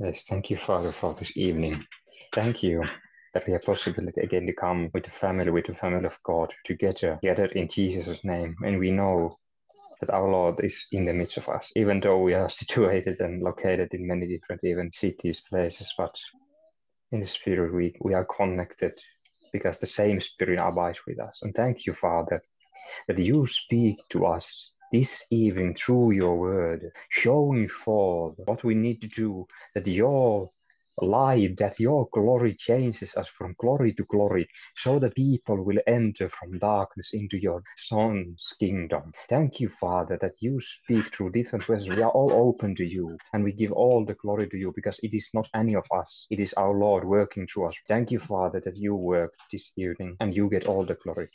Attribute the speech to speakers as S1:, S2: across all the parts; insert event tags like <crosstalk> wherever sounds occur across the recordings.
S1: Yes, thank you, Father, for this evening. Thank you that we have possibility again to come with the family, with the family of God, together, gathered in Jesus' name. And we know that our Lord is in the midst of us, even though we are <laughs> situated and located in many different even cities, places, but in the spirit we, we are connected because the same spirit abides with us. And thank you, Father, that you speak to us this evening through your word, showing forth what we need to do, that your light, that your glory changes us from glory to glory, so that people will enter from darkness into your Son's kingdom. Thank you, Father, that you speak through different ways. We are all open to you, and we give all the glory to you because it is not any of us, it is our Lord working through us. Thank you, Father, that you work this evening and you get all the glory.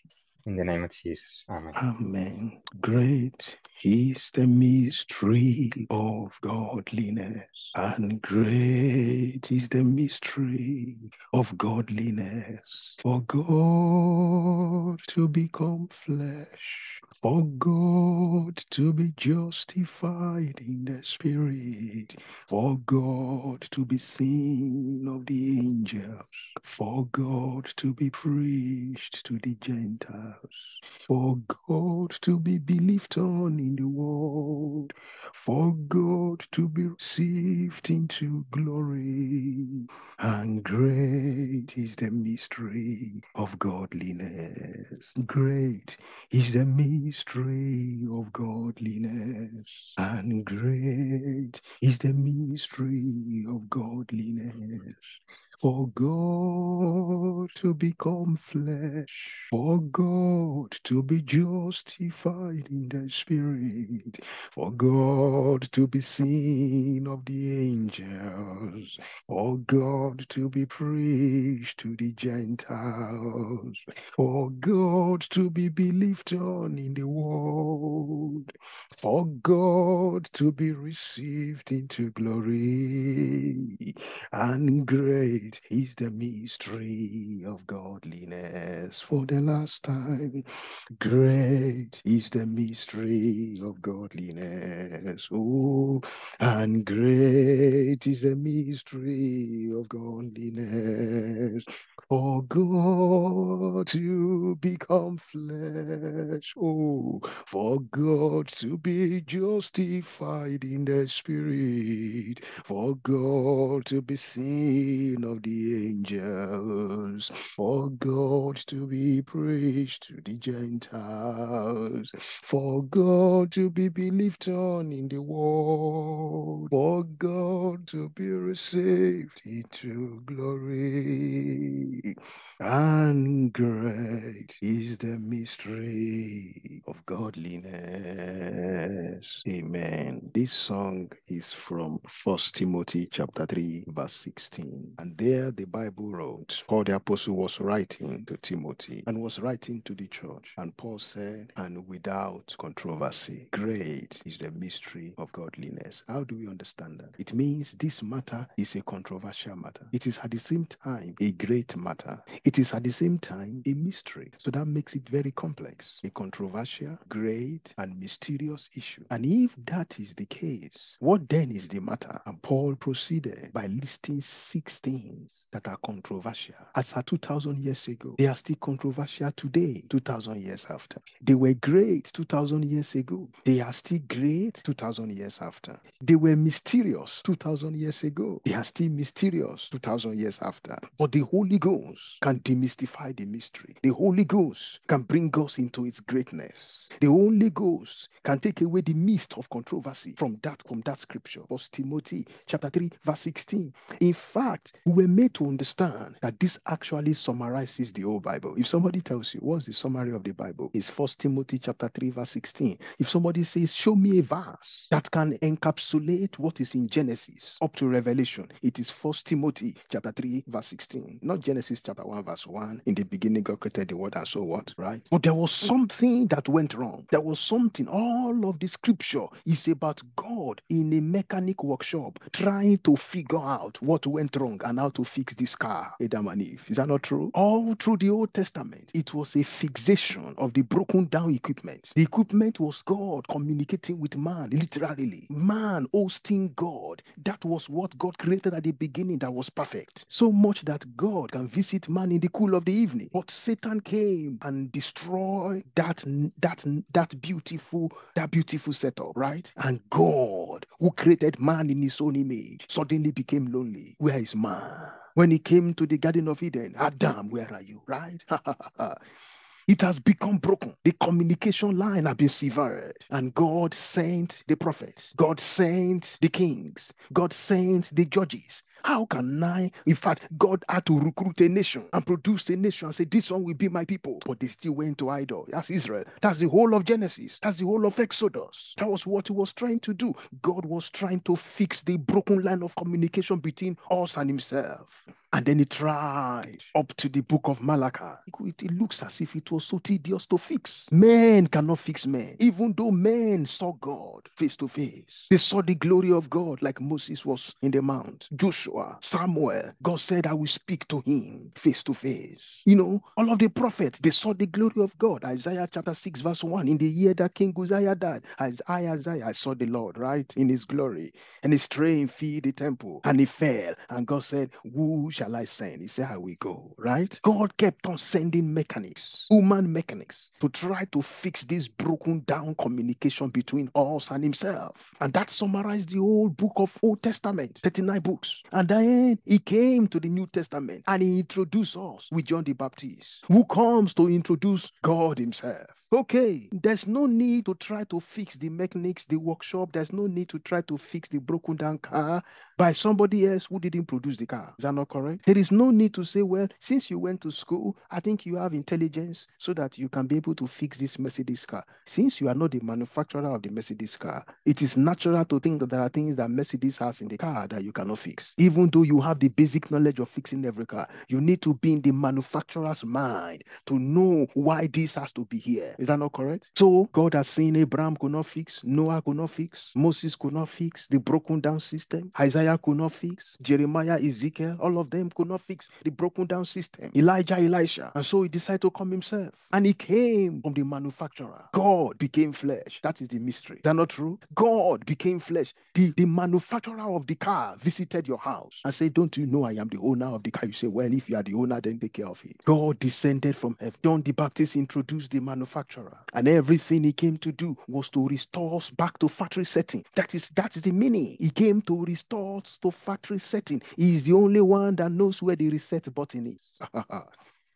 S1: In the name of Jesus. Amen.
S2: Amen. Great is the mystery of godliness, and great is the mystery of godliness. For God to become flesh for God to be justified in the spirit, for God to be seen of the angels, for God to be preached to the Gentiles, for God to be believed on in the world, for God to be received into glory. And great is the mystery of godliness. Great is the mystery of godliness, and great is the mystery of godliness. For God to become flesh, for God to be justified in the spirit, for God to be seen of the angels, for God to be preached to the Gentiles, for God to be believed on in the world, for God to be received into glory, and great is the mystery of godliness. For the last time, great is the mystery of godliness. Oh, and great is the mystery of godliness. For God to become flesh. Oh, for God to be justified in the spirit. For God to be seen of the angels. For God to be preached to the Gentiles. For God to be believed on in the world. For God to be received into glory. And great is the mystery of godliness. Amen. This song is from First Timothy chapter 3, verse 16. And there the Bible wrote, Paul the apostle was writing to Timothy and was writing to the church. And Paul said, and without controversy, great is the mystery of godliness. How do we understand that? It means this matter is a controversial matter. It is at the same time a great matter. It is at the same time a mystery. So that makes it very complex. A controversial, great, and mysterious issue. And if that is the case, what then is the matter? And Paul proceeded by listing six things that are controversial. As are 2,000 years ago, they are still controversial today, 2,000 years after. They were great 2,000 years ago. They are still great 2,000 years after. They were mysterious 2,000 years ago. They are still mysterious 2,000 years after. But the Holy Ghost can demystify the mystery. The Holy Ghost can bring us into its greatness. The Holy Ghost can take away the mist of controversy from that from that scripture. First Timothy chapter 3, verse 16. In fact, we were made to understand that this actually summarizes the whole Bible. If somebody tells you what's the summary of the Bible, it's First Timothy chapter 3, verse 16. If somebody says, Show me a verse that can encapsulate what is in Genesis up to Revelation, it is First Timothy chapter 3, verse 16. Not Genesis chapter 1, verse 1. In the beginning, God created the world and so what, right? But there was something that went wrong. There was something. All of the scripture is about God in a mechanic workshop trying to figure out what went wrong and how to fix this car, Adam and Eve. Is that not true? All through the Old Testament, it was a fixation of the broken down equipment. The equipment was God communicating with man, literally. Man hosting God. That was what God created at the beginning that was perfect. So much that God can visit man in the cool of the evening. But Satan came and destroyed that that that beautiful that beautiful setup, right? And God, who created man in his own image, suddenly became lonely. Where is man? When he came to the Garden of Eden, Adam, where are you? Right? <laughs> it has become broken. The communication line has been severed. And God sent the prophets, God sent the kings, God sent the judges, how can I? In fact, God had to recruit a nation and produce a nation and say, This one will be my people. But they still went to idol. That's Israel. That's the whole of Genesis. That's the whole of Exodus. That was what he was trying to do. God was trying to fix the broken line of communication between us and himself. And then he tried up to the book of Malachi. It looks as if it was so tedious to fix. Men cannot fix men, even though men saw God face to face. They saw the glory of God like Moses was in the mount. Joshua, Samuel, God said, I will speak to him face to face. You know, all of the prophets, they saw the glory of God. Isaiah chapter 6, verse 1. In the year that King Uzziah died, Isaiah, I saw the Lord, right? In his glory. And his train filled the temple. And he fell. And God said, Who shall shall I send? He said, I will go, right? God kept on sending mechanics, human mechanics, to try to fix this broken down communication between us and himself. And that summarized the whole book of Old Testament, 39 books. And then he came to the New Testament and he introduced us with John the Baptist, who comes to introduce God himself. Okay, there's no need to try to fix the mechanics, the workshop. There's no need to try to fix the broken down car by somebody else who didn't produce the car. Is that not correct? There is no need to say, well, since you went to school, I think you have intelligence so that you can be able to fix this Mercedes car. Since you are not the manufacturer of the Mercedes car, it is natural to think that there are things that Mercedes has in the car that you cannot fix. Even though you have the basic knowledge of fixing every car, you need to be in the manufacturer's mind to know why this has to be here. Is that not correct? So God has seen Abraham could not fix, Noah could not fix, Moses could not fix the broken down system, Isaiah could not fix, Jeremiah, Ezekiel, all of them could not fix the broken down system. Elijah, Elisha. And so he decided to come himself. And he came from the manufacturer. God became flesh. That is the mystery. Is that not true? God became flesh. The, the manufacturer of the car visited your house and said, Don't you know I am the owner of the car? You say, Well, if you are the owner, then take care of it. God descended from heaven. John the Baptist introduced the manufacturer. And everything he came to do was to restore us back to factory setting. That is that is the meaning. He came to restore us to factory setting. He is the only one that knows where the reset button is. <laughs>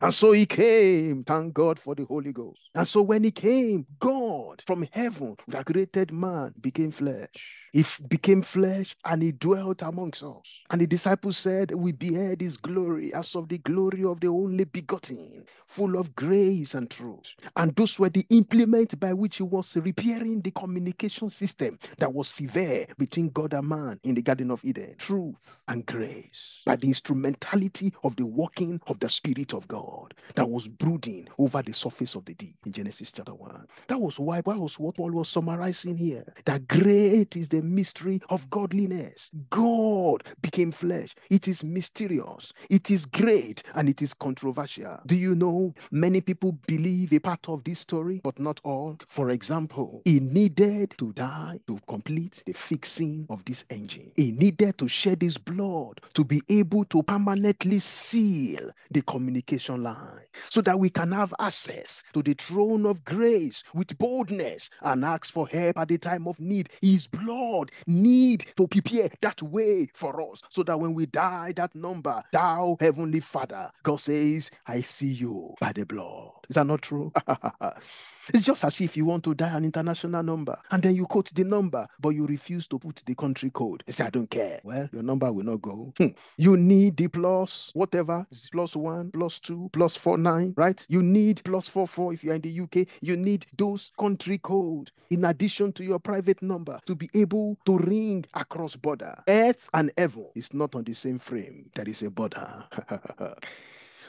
S2: And so he came, thank God for the Holy Ghost. And so when he came, God from heaven that created man became flesh. He became flesh and he dwelt amongst us. And the disciples said, We beheld his glory as of the glory of the only begotten, full of grace and truth. And those were the implements by which he was repairing the communication system that was severe between God and man in the Garden of Eden. Truth and grace. By the instrumentality of the working of the Spirit of God that was brooding over the surface of the deep in Genesis chapter 1. That was why that was what Paul was summarizing here. That great is the mystery of godliness. God became flesh. It is mysterious, it is great, and it is controversial. Do you know many people believe a part of this story, but not all? For example, he needed to die to complete the fixing of this engine. He needed to shed his blood to be able to permanently seal the communication line so that we can have access to the throne of grace with boldness and ask for help at the time of need. His blood God need to prepare that way for us so that when we die, that number, thou heavenly Father, God says, I see you by the blood. Is that not true? <laughs> It's just as if you want to dial an international number and then you quote the number, but you refuse to put the country code. You say, I don't care. Well, your number will not go. Hmm. You need the plus, whatever, plus one, plus two, plus four, nine, right? You need plus four, four if you're in the UK. You need those country code in addition to your private number to be able to ring across border. Earth and heaven is not on the same frame. There is a border. <laughs>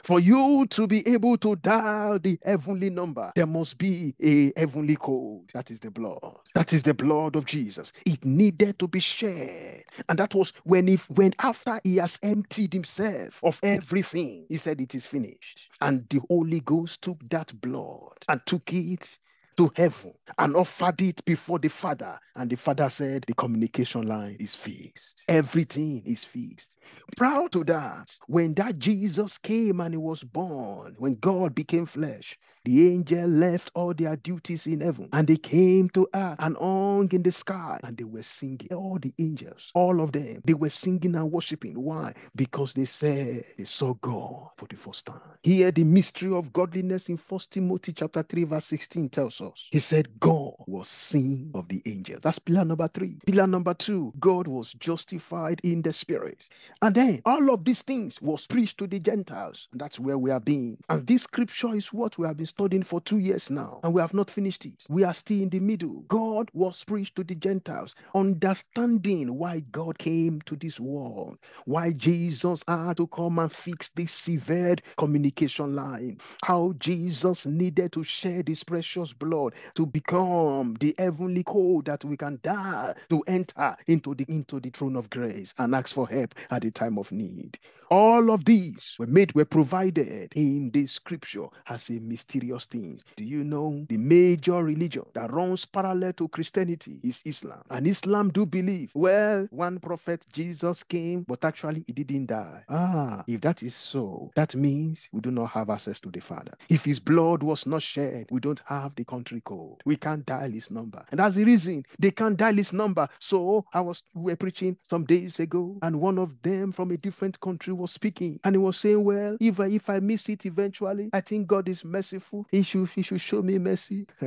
S2: For you to be able to dial the heavenly number, there must be a heavenly code. That is the blood. That is the blood of Jesus. It needed to be shared. And that was when he when after he has emptied himself of everything, he said it is finished. And the Holy Ghost took that blood and took it to heaven and offered it before the Father. And the Father said, The communication line is fixed. Everything is fixed. Proud to that, when that Jesus came and he was born, when God became flesh, the angel left all their duties in heaven and they came to earth and hung in the sky and they were singing. All the angels, all of them, they were singing and worshiping. Why? Because they said they saw God for the first time. Here, the mystery of godliness in First Timothy chapter 3, verse 16 tells us. He said, God was seen of the angels. That's pillar number three. Pillar number two, God was justified in the spirit. And then all of these things was preached to the Gentiles. And that's where we are being. And this scripture is what we have been studying for two years now, and we have not finished it. We are still in the middle. God was preached to the Gentiles, understanding why God came to this world, why Jesus had to come and fix this severed communication line, how Jesus needed to shed his precious blood to become the heavenly code that we can die to enter into the into the throne of grace and ask for help at the time of need. All of these were made, were provided in this scripture as a mysterious thing. Do you know the major religion that runs parallel to Christianity is Islam? And Islam do believe, well, one prophet Jesus came, but actually he didn't die. Ah, if that is so, that means we do not have access to the Father. If his blood was not shed, we don't have the country code. We can't dial his number. And that's the reason they can't dial his number. So I was we were preaching some days ago, and one of them from a different country was speaking and he was saying, Well, if I if I miss it eventually, I think God is merciful. He should he should show me mercy. <laughs>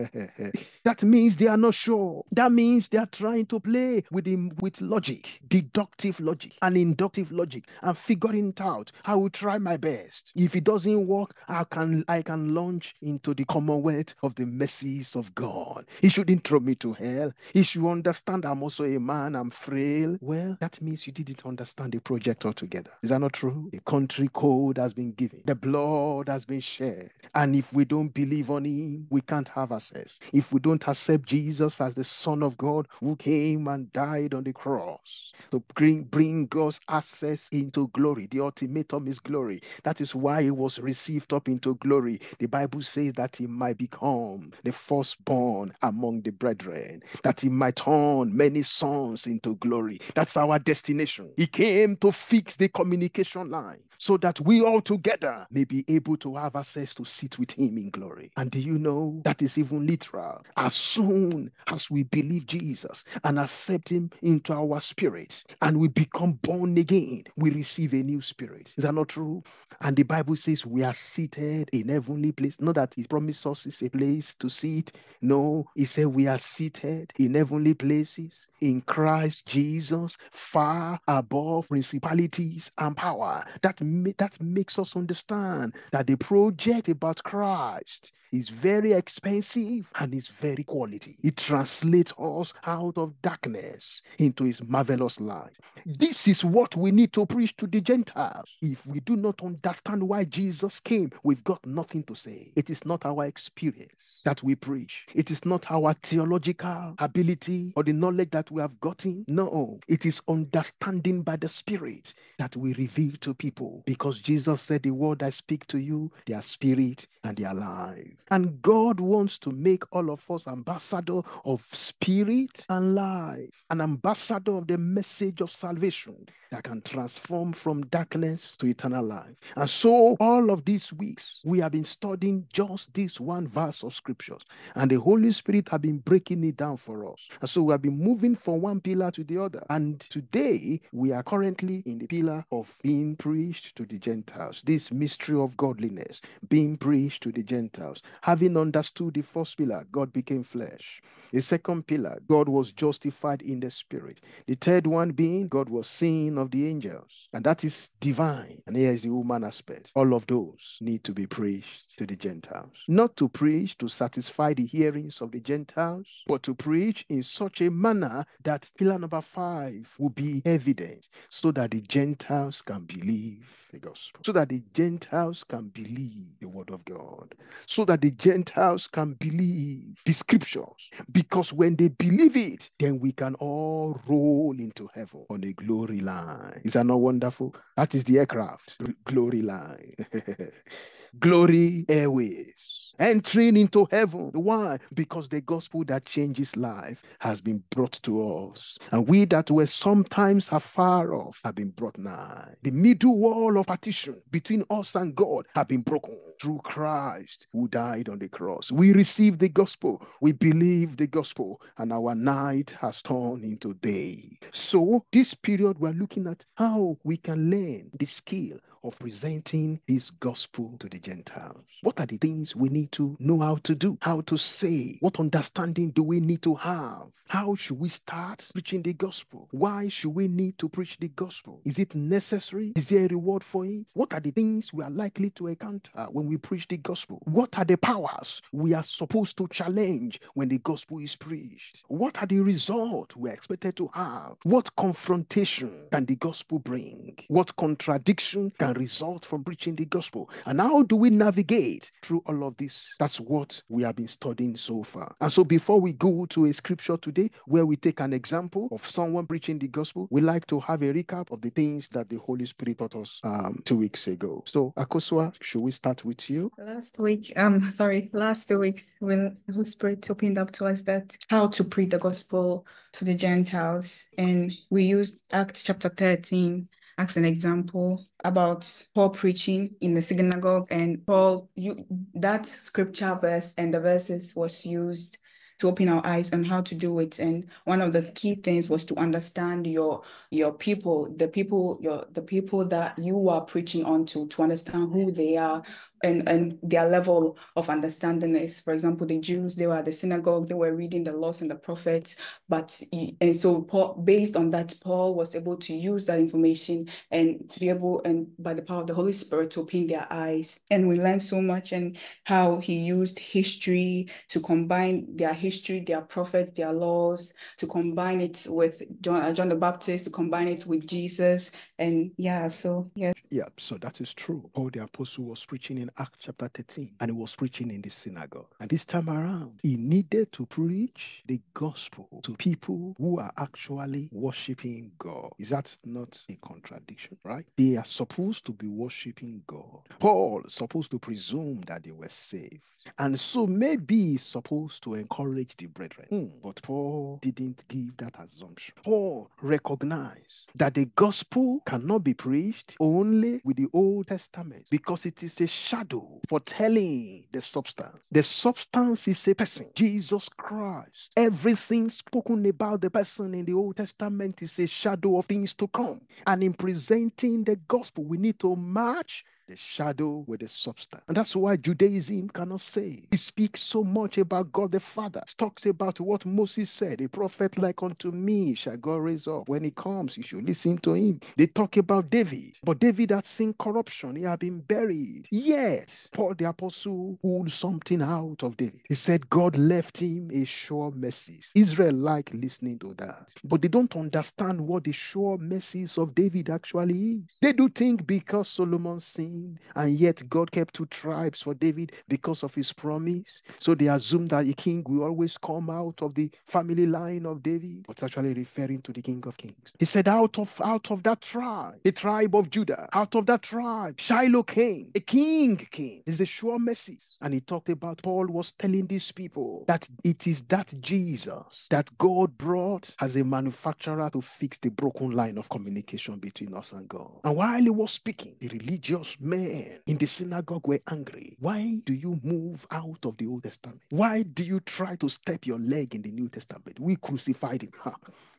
S2: that means they are not sure. That means they are trying to play with him with logic, deductive logic and inductive logic, and figuring it out. I will try my best. If it doesn't work, I can I can launch into the commonwealth of the mercies of God. He shouldn't throw me to hell. He should understand I'm also a man, I'm frail. Well, that means you didn't understand the project altogether. Is that not true? The country code has been given, the blood has been shed. And if we don't believe on him, we can't have access. If we don't accept Jesus as the Son of God who came and died on the cross to bring, bring us access into glory, the ultimatum is glory. That is why he was received up into glory. The Bible says that he might become the firstborn among the brethren, that he might turn many sons into glory. That's our destination. He came to fix the communication line so that we all together may be able to have access to sit with him in glory. And do you know that is even literal? As soon as we believe Jesus and accept him into our spirit and we become born again, we receive a new spirit. Is that not true? And the Bible says we are seated in heavenly place. Not that he promised us is a place to sit. No, he said we are seated in heavenly places in Christ Jesus, far above principalities and power. That that makes us understand that the project about Christ is very expensive and is very quality. It translates us out of darkness into his marvelous light. This is what we need to preach to the Gentiles. If we do not understand why Jesus came, we've got nothing to say. It is not our experience that we preach. It is not our theological ability or the knowledge that we have gotten. No, it is understanding by the Spirit that we reveal to people because Jesus said, The word I speak to you, they are spirit and they are life. And God wants to make all of us ambassador of spirit and life, an ambassador of the message of salvation that can transform from darkness to eternal life. And so, all of these weeks, we have been studying just this one verse of scriptures, and the Holy Spirit have been breaking it down for us. And so, we have been moving from one pillar to the other. And today, we are currently in the pillar of being preached to the Gentiles, this mystery of godliness being preached to the Gentiles. Having understood the first pillar, God became flesh. The second pillar, God was justified in the spirit. The third one being God was seen of the angels. And that is divine. And here is the human aspect. All of those need to be preached to the Gentiles. Not to preach to satisfy the hearings of the Gentiles, but to preach in such a manner that pillar number five will be evident so that the Gentiles can believe the gospel. So that the Gentiles can believe the word of God. So that the Gentiles can believe the scriptures. Because when they believe it, then we can all roll into heaven on a glory line. Is that not wonderful? That is the aircraft glory line. <laughs> glory airways. Entering into heaven. Why? Because the gospel that changes life has been brought to us. And we that were sometimes afar off have been brought nigh. The middle wall of partition between us and God have been broken through Christ who died on the cross. We receive the gospel, we believe the gospel, and our night has turned into day. So, this period we're looking at how we can learn the skill of presenting his gospel to the Gentiles? What are the things we need to know how to do, how to say? What understanding do we need to have? How should we start preaching the gospel? Why should we need to preach the gospel? Is it necessary? Is there a reward for it? What are the things we are likely to encounter when we preach the gospel? What are the powers we are supposed to challenge when the gospel is preached? What are the results we are expected to have? What confrontation can the gospel bring? What contradiction can result from preaching the gospel. And how do we navigate through all of this? That's what we have been studying so far. And so before we go to a scripture today where we take an example of someone preaching the gospel, we like to have a recap of the things that the Holy Spirit taught us um, two weeks ago. So Akosua, should we start with you?
S3: Last week, um, sorry, last two weeks when the Holy Spirit opened up to us that how to preach the gospel to the Gentiles. And we used Acts chapter 13 as an example about Paul preaching in the synagogue and Paul you that scripture verse and the verses was used to open our eyes on how to do it. And one of the key things was to understand your your people, the people, your the people that you are preaching onto, to understand who they are, and, and their level of understanding is, for example, the Jews, they were at the synagogue, they were reading the laws and the prophets, but, and so Paul, based on that, Paul was able to use that information and be able, and by the power of the Holy Spirit, to open their eyes. And we learned so much and how he used history to combine their history, their prophets, their laws, to combine it with John, uh, John the Baptist, to combine it with Jesus. And yeah, so yeah.
S2: Yeah, so that is true. Paul the apostle was preaching in Acts chapter 13 and he was preaching in the synagogue. And this time around, he needed to preach the gospel to people who are actually worshiping God. Is that not a contradiction, right? They are supposed to be worshiping God. Paul supposed to presume that they were saved. And so maybe he's supposed to encourage the brethren. Hmm, but Paul didn't give that assumption. Paul recognized that the gospel cannot be preached only with the Old Testament because it is a shadow for telling the substance. The substance is a person, Jesus Christ. Everything spoken about the person in the Old Testament is a shadow of things to come. And in presenting the gospel, we need to match the shadow with the substance. And that's why Judaism cannot say. He speaks so much about God the Father. He talks about what Moses said, a prophet like unto me shall God raise up. When he comes, you should listen to him. They talk about David, but David had seen corruption. He had been buried. Yet, Paul the apostle pulled something out of David. He said God left him a sure message. Israel like listening to that. But they don't understand what the sure message of David actually is. They do think because Solomon sinned and yet God kept two tribes for David because of his promise. So they assume that a king will always come out of the family line of David, but actually referring to the King of Kings. He said, Out of out of that tribe, the tribe of Judah, out of that tribe, Shiloh came, a king came. Is a sure message. And he talked about Paul was telling these people that it is that Jesus that God brought as a manufacturer to fix the broken line of communication between us and God. And while he was speaking, the religious men in the synagogue were angry. Why do you move out of the Old Testament? Why do you try to step your leg in the New Testament? We crucified him.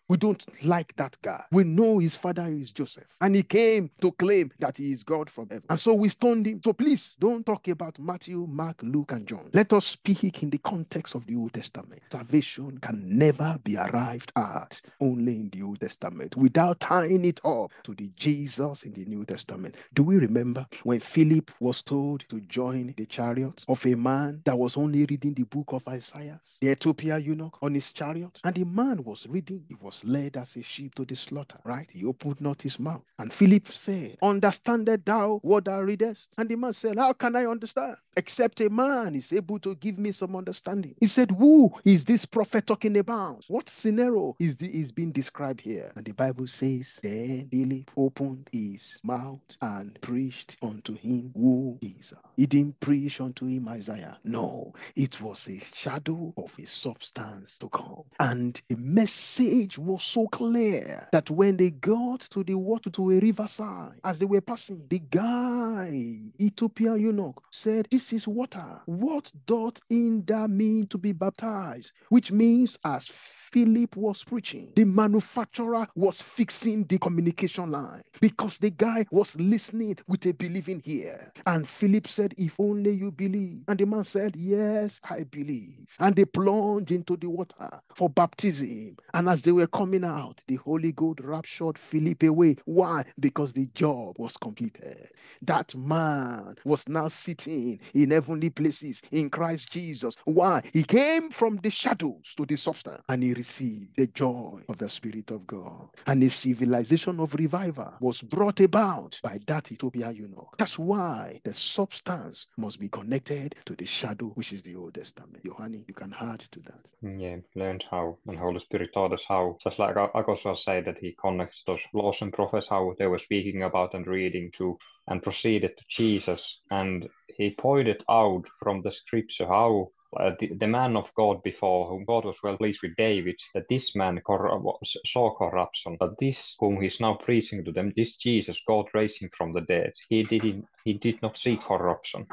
S2: We don't like that guy. We know his father is Joseph. And he came to claim that he is God from heaven. And so we stoned him. So please don't talk about Matthew, Mark, Luke, and John. Let us speak in the context of the Old Testament. Salvation can never be arrived at only in the Old Testament without tying it up to the Jesus in the New Testament. Do we remember when Philip was told to join the chariot of a man that was only reading the book of Isaiah, the Ethiopia eunuch on his chariot? And the man was reading, he was was led as a sheep to the slaughter, right? He opened not his mouth. And Philip said, Understandest thou what thou readest? And the man said, How can I understand? Except a man is able to give me some understanding. He said, Who is this prophet talking about? What scenario is, the, is being described here? And the Bible says, Then Philip opened his mouth and preached unto him who is. He didn't preach unto him Isaiah. No, it was a shadow of a substance to come. And a message was so clear that when they got to the water to a riverside, as they were passing, the guy, Ethiopian eunuch, said, This is water. What doth hinder mean to be baptized? Which means as Philip was preaching, the manufacturer was fixing the communication line because the guy was listening with a believing ear. And Philip said, If only you believe. And the man said, Yes, I believe. And they plunged into the water for baptism. And as they were coming out, the Holy Ghost raptured Philip away. Why? Because the job was completed. That man was now sitting in heavenly places in Christ Jesus. Why? He came from the shadows to the substance and he receive the joy of the Spirit of God. And a civilization of revival was brought about by that Ethiopian eunuch. That's why the substance must be connected to the shadow, which is the Old Testament. Johanna, you can add to that.
S1: Yeah, learned how, and Holy Spirit taught us how. Just like Akosua said that he connects those laws and prophets, how they were speaking about and reading to, and proceeded to Jesus. And he pointed out from the scripture how uh, the, the, man of God before whom God was well pleased with David, that this man cor- saw corruption, but this whom he's now preaching to them, this Jesus, God raised him from the dead. He didn't he did not see corruption.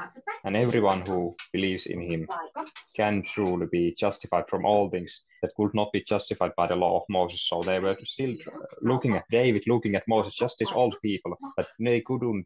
S1: And everyone who believes in him can truly be justified from all things that could not be justified by the law of Moses. So they were still looking at David, looking at Moses, just these old people, but they couldn't,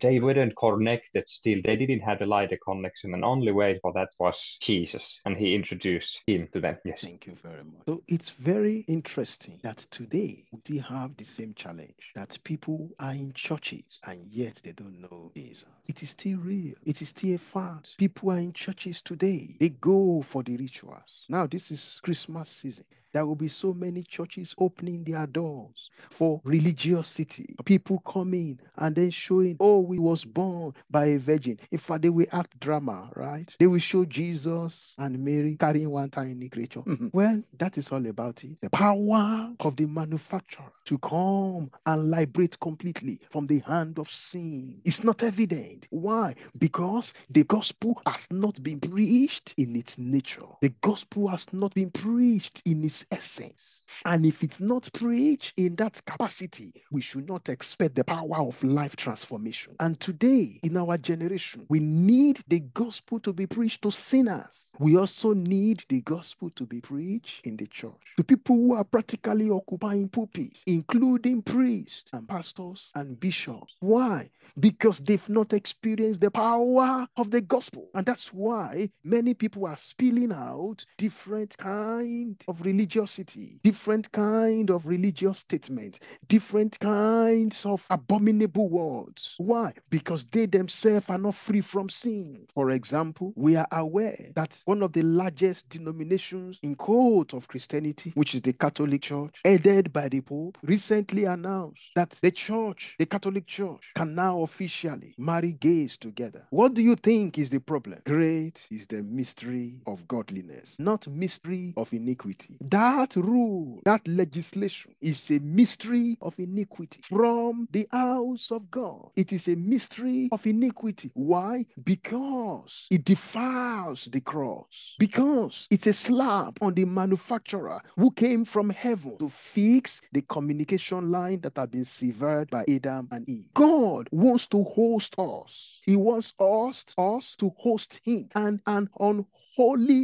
S1: they weren't connected still. They didn't have the lighter connection. And only way for that was Jesus. And he introduced him to them.
S2: Yes. Thank you very much. So it's very interesting that today we have the same challenge that people are in churches and yet they don't know Jesus. It is still real. It is still a fact. People are in churches today. They go for the rituals. Now, this is Christmas season there will be so many churches opening their doors for religiosity. People coming and then showing, oh, we was born by a virgin. In fact, they will act drama, right? They will show Jesus and Mary carrying one tiny creature. Mm-hmm. <laughs> well, that is all about it. The power of the manufacturer to come and liberate completely from the hand of sin is not evident. Why? Because the gospel has not been preached in its nature. The gospel has not been preached in its essence. And if it's not preached in that capacity, we should not expect the power of life transformation. And today, in our generation, we need the gospel to be preached to sinners. We also need the gospel to be preached in the church to people who are practically occupying pulpits, including priests and pastors and bishops. Why? Because they've not experienced the power of the gospel. And that's why many people are spilling out different kind of religiosity, different kind of religious statements, different kinds of abominable words. Why? Because they themselves are not free from sin. For example, we are aware that one of the largest denominations in quote of Christianity, which is the Catholic Church, headed by the Pope, recently announced that the church, the Catholic Church, can now officially marry gays together. What do you think is the problem? Great is the mystery of godliness, not mystery of iniquity. That rule, that legislation is a mystery of iniquity from the house of God. It is a mystery of iniquity. Why? Because it defiles the cross. Because it's a slap on the manufacturer who came from heaven to fix the communication line that had been severed by Adam and Eve. God wants to host us. He wants us, us to host him. And an unholy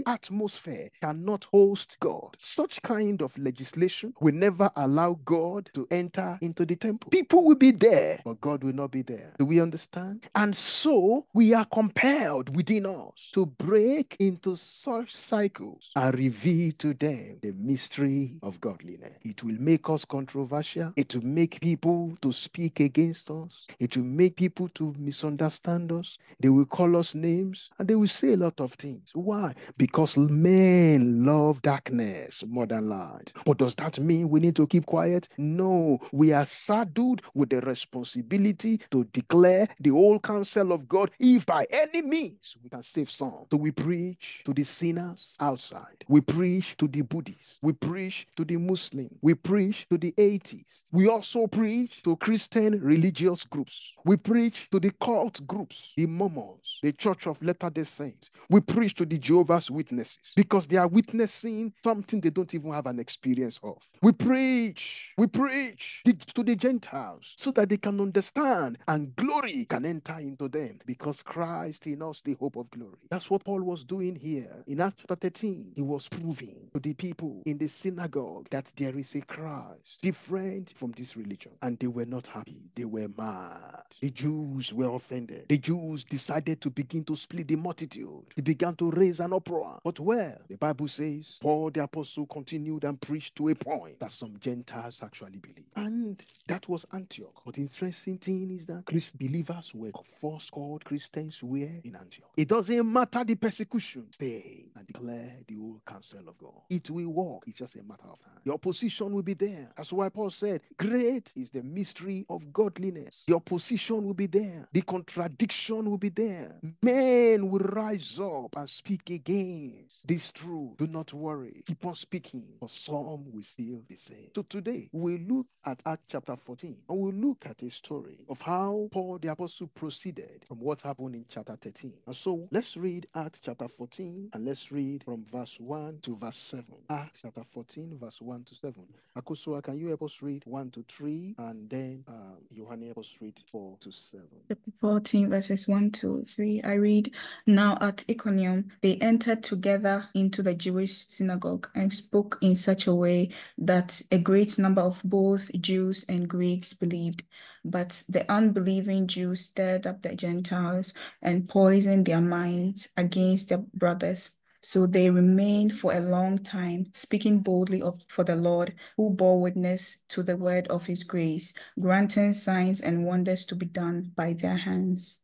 S2: atmosphere cannot host God. Such kind of legislation will never allow God to enter into the temple. People will be there, but God will not be there. Do we understand? And so we are compelled within us to break into such cycles and reveal to them the mystery of godliness. It will make us controversial. It will make people to speak against us. It will make people to misunderstand us. They will call us names and they will say a lot of things. Why? Why? Because men love darkness more than light. But does that mean we need to keep quiet? No. We are saddled with the responsibility to declare the whole counsel of God if by any means we can save some. So we preach to the sinners outside. We preach to the Buddhists. We preach to the Muslims. We preach to the atheists. We also preach to Christian religious groups. We preach to the cult groups, the Mormons, the Church of Latter day Saints. We preach to the Jehovah's Witnesses because they are witnessing something they don't even have an experience of. We preach, we preach to the Gentiles so that they can understand and glory can enter into them because Christ in us, the hope of glory. That's what Paul was doing here in Acts chapter 13. He was proving to the people in the synagogue that there is a Christ different from this religion. And they were not happy, they were mad. The Jews were offended. The Jews decided to begin to split the multitude. They began to raise an uproar. But where? the Bible says Paul the apostle continued and preached to a point that some Gentiles actually believed. And that was Antioch. But interesting thing is that Christ believers were first called Christians were in Antioch. It doesn't matter the persecution. Stay and declare the whole counsel of God. It will work. It's just a matter of time. The opposition will be there. That's why Paul said, Great is the mystery of godliness. The opposition will be there. The contradiction will be there. Men will rise up and speak against this truth. Do not worry. Keep on speaking, for some will still be saved. So today we look at Acts chapter 14 and we'll look at a story of how Paul the apostle proceeded from what happened in chapter 13. And so let's read Acts chapter 14 and let's read from verse 1 to verse 7. Acts chapter 14, verse 1 to 7. Akosua, can you help us read 1 to 3 and then um, Johanna help us read 4 to 7.
S3: Chapter 14, verses 1 to 3. I read Now at Iconium, they entered together into the Jewish synagogue and spoke in such a way that a great number of both Jews and Greeks believed. But the unbelieving Jews stirred up the Gentiles and poisoned their minds against their brothers. So they remained for a long time, speaking boldly of, for the Lord, who bore witness to the word of his grace, granting signs and wonders to be done by their hands.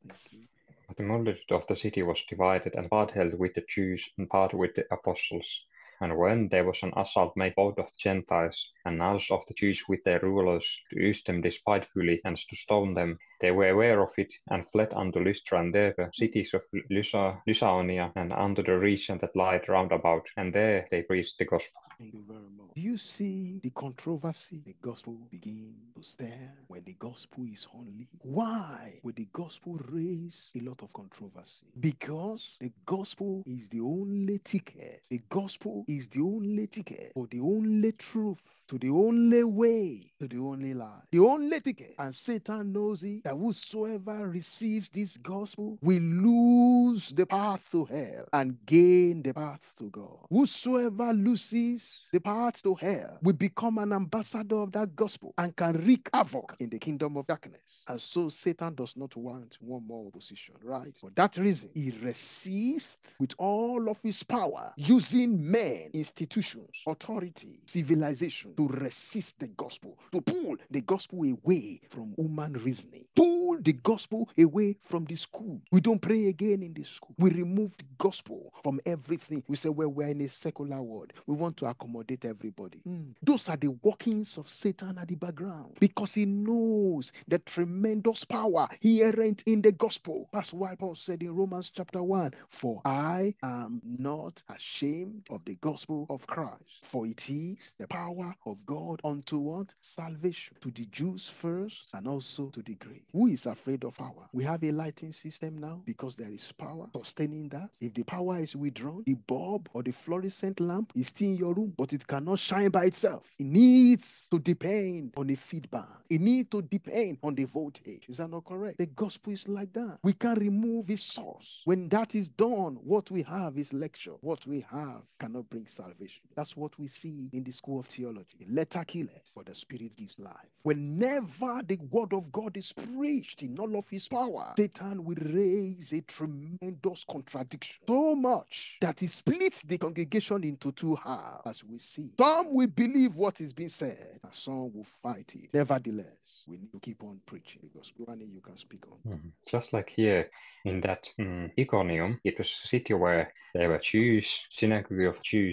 S1: The multitude of the city was divided, and part held with the Jews and part with the apostles. And when there was an assault made both of the Gentiles and also of the Jews with their rulers to use them despitefully and to stone them, they were aware of it and fled unto Lystra and Derbe, cities of Lysa, Lycaonia, and unto the region that lied round about, and there they preached the gospel.
S2: Thank you very much. Do you see the controversy the gospel begin to stir when the gospel is only? Why would the gospel raise a lot of controversy? Because the gospel is the only ticket. The gospel is the only ticket for the only truth, to the only way, to the only life, The only ticket. And Satan knows it that whosoever receives this gospel will lose the path to hell and gain the path to God. Whosoever loses the path to hell will become an ambassador of that gospel and can wreak havoc in the kingdom of darkness. And so Satan does not want one more opposition, right? For that reason, he resists with all of his power, using men, institutions, authority, civilization to resist the gospel, to pull the gospel away from human reasoning pull the gospel away from the school. We don't pray again in the school. We remove the gospel from everything. We say, well, we're in a secular world. We want to accommodate everybody. Mm. Those are the workings of Satan at the background because he knows the tremendous power inherent in the gospel. That's why Paul said in Romans chapter 1 For I am not ashamed of the gospel of Christ, for it is the power of God unto what? Salvation to the Jews first and also to the Greek. Who is afraid of power? We have a lighting system now because there is power sustaining that. If the power is withdrawn, the bulb or the fluorescent lamp is still in your room, but it cannot shine by itself. It needs to depend on a feedback. It needs to depend on the voltage. Is that not correct? The gospel is like that. We can remove its source. When that is done, what we have is lecture. What we have cannot bring salvation. That's what we see in the school of theology. The letter killers, but the spirit gives life. Whenever the word of God is preached, in all of his power, Satan will raise a tremendous contradiction. So much that he splits the congregation into two halves, as we see. Some will believe what is being said, and some will fight it. Nevertheless, we need to keep on preaching because Guani, you can speak on.
S1: Mhm. Just like here in that mm, Iconium, it was a city where there were Jews, synagogue of Jews,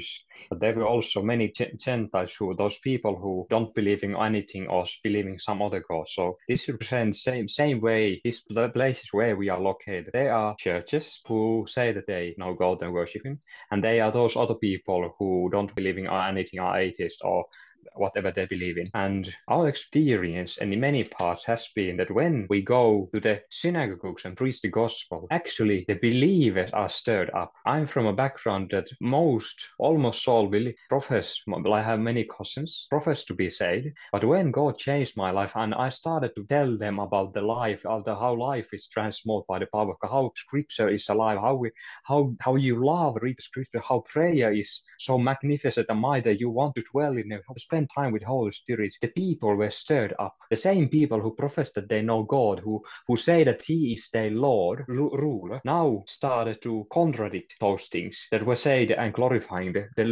S1: but there were also many Gen- Gentiles who, those people who don't believe in anything or believing some other God. So this represents same same way. These pla- places where we are located, there are churches who say that they know God and worship Him, and they are those other people who don't believe in anything, are atheist or whatever they believe in. And our experience, and in many parts, has been that when we go to the synagogues and preach the gospel, actually the believers are stirred up. I'm from a background that most, almost all, will profess. Well, I have many cousins profess to be saved, but when God changed my life, and I started to tell them about the life, of the how life is transformed by the power of God, how Scripture is alive, how we, how how you love read Scripture, how prayer is so magnificent and mighty. You want to dwell in it, spend time with Holy Spirit. The people were stirred up. The same people who profess that they know God, who who say that He is their Lord, ru- ruler, now started to contradict those things that were said and glorifying the the,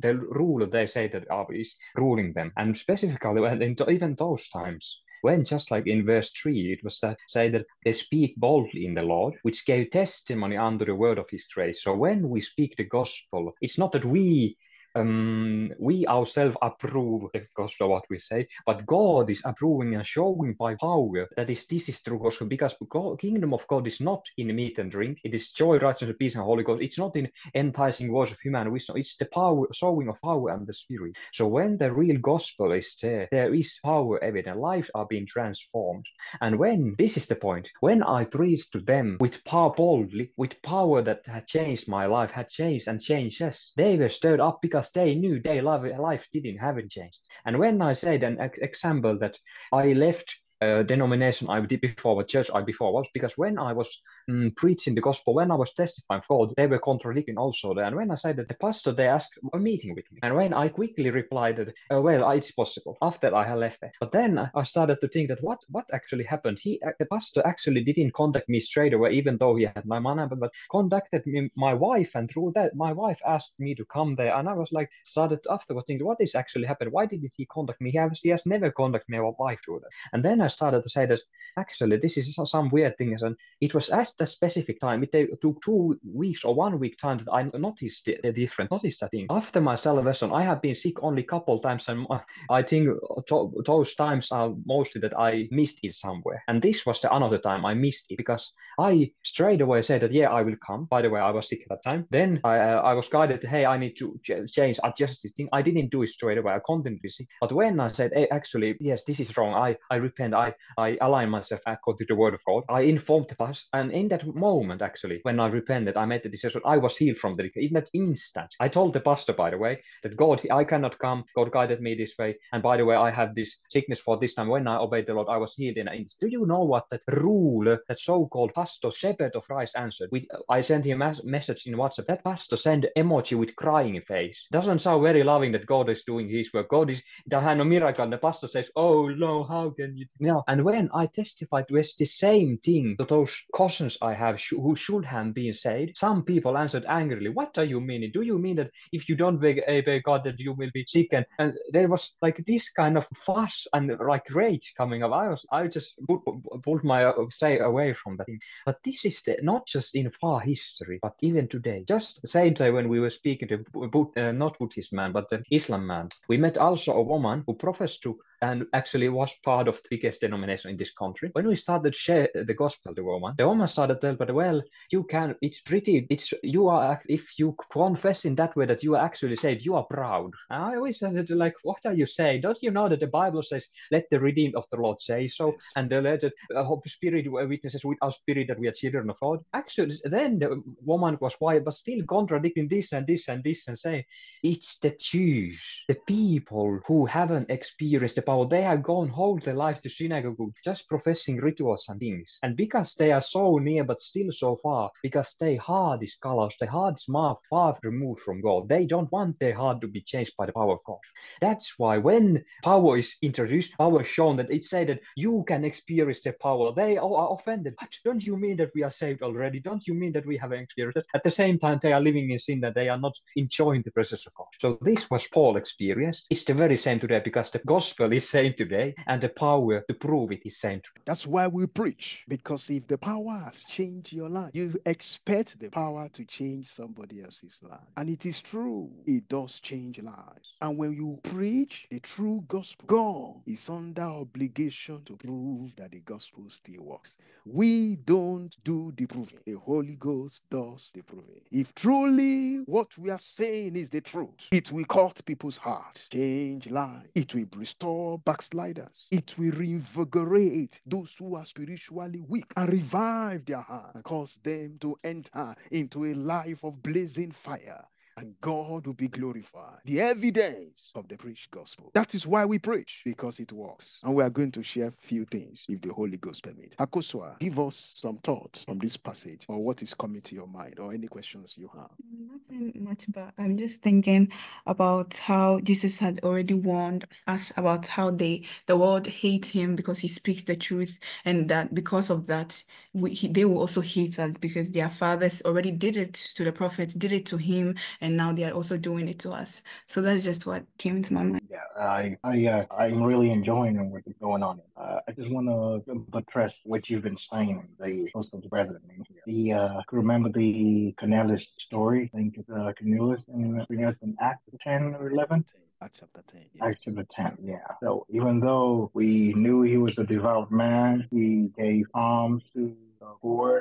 S1: the ruler. They say that is ruling them, and specifically in even those times when just like in verse 3 it was that say that they speak boldly in the lord which gave testimony under the word of his grace so when we speak the gospel it's not that we um, we ourselves approve the gospel what we say but god is approving and showing by power that is this is true gospel because god, kingdom of god is not in meat and drink it is joy righteousness peace and holy ghost. It's not in enticing words of human wisdom. It's the power showing of power and the spirit. So when the real gospel is there there is power evident lives are being transformed. And when this is the point, when I preached to them with power boldly, with power that had changed my life, had changed and changes, they were stirred up because they knew their life didn't haven't changed. And when I said an example that I left uh, denomination I did before, what church I before was, because when I was mm, preaching the gospel, when I was testifying for they were contradicting also. And when I said that the pastor, they asked a meeting with me. And when I quickly replied that, uh, well, it's possible, after I had left there. But then I started to think that what, what actually happened? He, uh, the pastor actually didn't contact me straight away, even though he had my number, but contacted me, my wife. And through that, my wife asked me to come there. And I was like, started afterwards thinking, what is actually happened? Why did he contact me? He has, he has never contacted me my wife through that. And then I started to say that actually this is some weird things, and it was at the specific time. It took two weeks or one week time that I noticed the, the difference, noticed that thing. After my salvation, I have been sick only a couple times, and I think to- those times are mostly that I missed it somewhere. And this was the another time I missed it because I straight away said that yeah I will come. By the way, I was sick at that time. Then I uh, I was guided. Hey, I need to ch- change, adjust this thing. I didn't do it straight away. I continued sick. But when I said, hey, actually, yes, this is wrong. I I repent. I align myself according to the word of God. I informed the pastor, and in that moment, actually, when I repented, I made the decision. I was healed from the in that instant. I told the pastor, by the way, that God, I cannot come. God guided me this way, and by the way, I have this sickness for this time. When I obeyed the Lord, I was healed in an instant. Do you know what that ruler, that so-called pastor shepherd of Rice answered? With I sent him a message in WhatsApp. That pastor sent emoji with crying face. Doesn't sound very loving that God is doing His work. God is the no miracle. And The pastor says, "Oh no, how can you?" No, and when I testified with the same thing to those cousins I have sh- who should have been saved, some people answered angrily, What are you meaning? Do you mean that if you don't obey, obey God, that you will be sick? And, and there was like this kind of fuss and like rage coming up. I was, I just pulled my uh, say away from that. But this is the, not just in far history, but even today. Just the same day when we were speaking to uh, not Buddhist man, but the Islam man, we met also a woman who professed to and actually was part of the biggest denomination in this country. When we started to share the gospel to woman, the woman started to tell, but well, you can, it's pretty, it's, you are, if you confess in that way that you are actually saved, you are proud. And I always said, like, what are you saying? Don't you know that the Bible says, let the redeemed of the Lord say so? And the let the uh, Holy Spirit witnesses with our spirit that we are children of God. Actually, then the woman was quiet, but still contradicting this and this and this and saying, it's the Jews, the people who haven't experienced the power, they have gone whole their life to synagogue, just professing rituals and things. And because they are so near but still so far, because their heart is callous, their heart is far, far removed from God, they don't want their heart to be changed by the power of God. That's why when power is introduced, power is shown that it said that you can experience the power. They are offended. But don't you mean that we are saved already? Don't you mean that we have experienced it? At the same time, they are living in sin that they are not enjoying the presence of God. So this was Paul experienced. It's the very same today because the gospel is same today and the power to prove it is same today.
S2: That's why we preach. Because if the power has changed your life, you expect the power to change somebody else's life. And it is true, it does change lives. And when you preach the true gospel, God is under obligation to prove that the gospel still works. We don't do the proving, the Holy Ghost does the proving. If truly what we are saying is the truth, it will cut people's hearts, change lives, it will restore backsliders, it will reinvigorate those who are spiritually weak and revive their heart cause them to enter into a life of blazing fire and God will be glorified. The evidence of the preached gospel. That is why we preach, because it works. And we are going to share a few things if the Holy Ghost permit. Akosua, give us some thoughts from this passage or what is coming to your mind or any questions you have.
S3: Nothing much, but I'm just thinking about how Jesus had already warned us about how they the world hate him because he speaks the truth, and that because of that, we, he, they will also hate us because their fathers already did it to the prophets, did it to him, and now they are also doing it to us. So that's just what came into my mind.
S4: Yeah, I, I, uh, I'm really enjoying what is going on. Uh, I just want to buttress what you've been saying, the most of the brethren in here. The, uh, remember the Cornelius story? I think it's uh, Cornelius in, I think that's in Acts 10 or 11.
S2: Acts chapter 10. yes.
S4: Acts chapter 10, yeah. So even though we knew he was a devout man, he gave alms to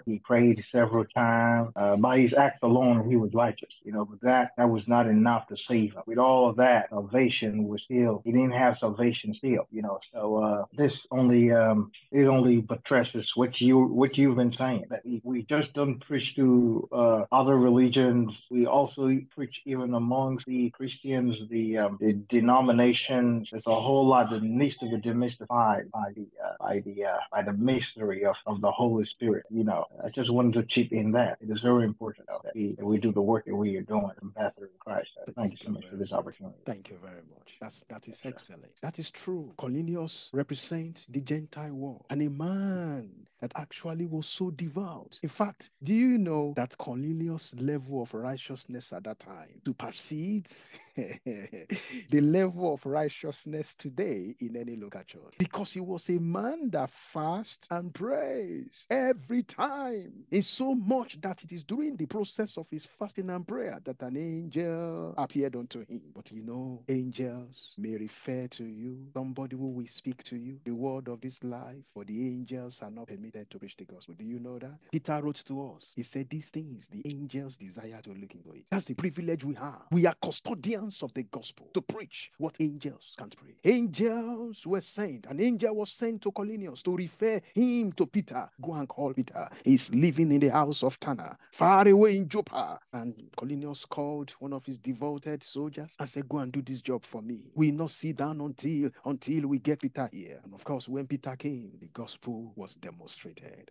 S4: He prayed several times. Uh, by his acts alone, he was righteous. You know, but that that was not enough to save him. With all of that, salvation was still. He didn't have salvation still. You know, so uh, this only um, it only buttresses what you what you've been saying. That we, we just don't preach to uh, other religions. We also preach even amongst the Christians, the um, the denominations. There's a whole lot that needs to be demystified by the uh, by the uh, by the mystery of, of the Holy Spirit. You know, I just wanted to chip in that. It is very important that we that we do the work that we are doing, ambassador of Christ. Thank you so much for this opportunity.
S2: Thank you very much. That's that is excellent. That is true. Cornelius represents the Gentile world and a man that actually was so devout. In fact, do you know that Cornelius' level of righteousness at that time supersedes <laughs> the level of righteousness today in any local church? Because he was a man that fasts and prays every time. in so much that it is during the process of his fasting and prayer that an angel appeared unto him. But you know, angels may refer to you, somebody who will speak to you, the word of this life, for the angels are not permitted to preach the gospel. Do you know that? Peter wrote to us. He said, These things the angels desire to look into it. That's the privilege we have. We are custodians of the gospel to preach what angels can't preach. Angels were sent. An angel was sent to Cornelius to refer him to Peter. Go and call Peter. He's living in the house of Tanner, far away in Joppa. And Cornelius called one of his devoted soldiers and said, Go and do this job for me. We not sit down until until we get Peter here. And of course, when Peter came, the gospel was demonstrated.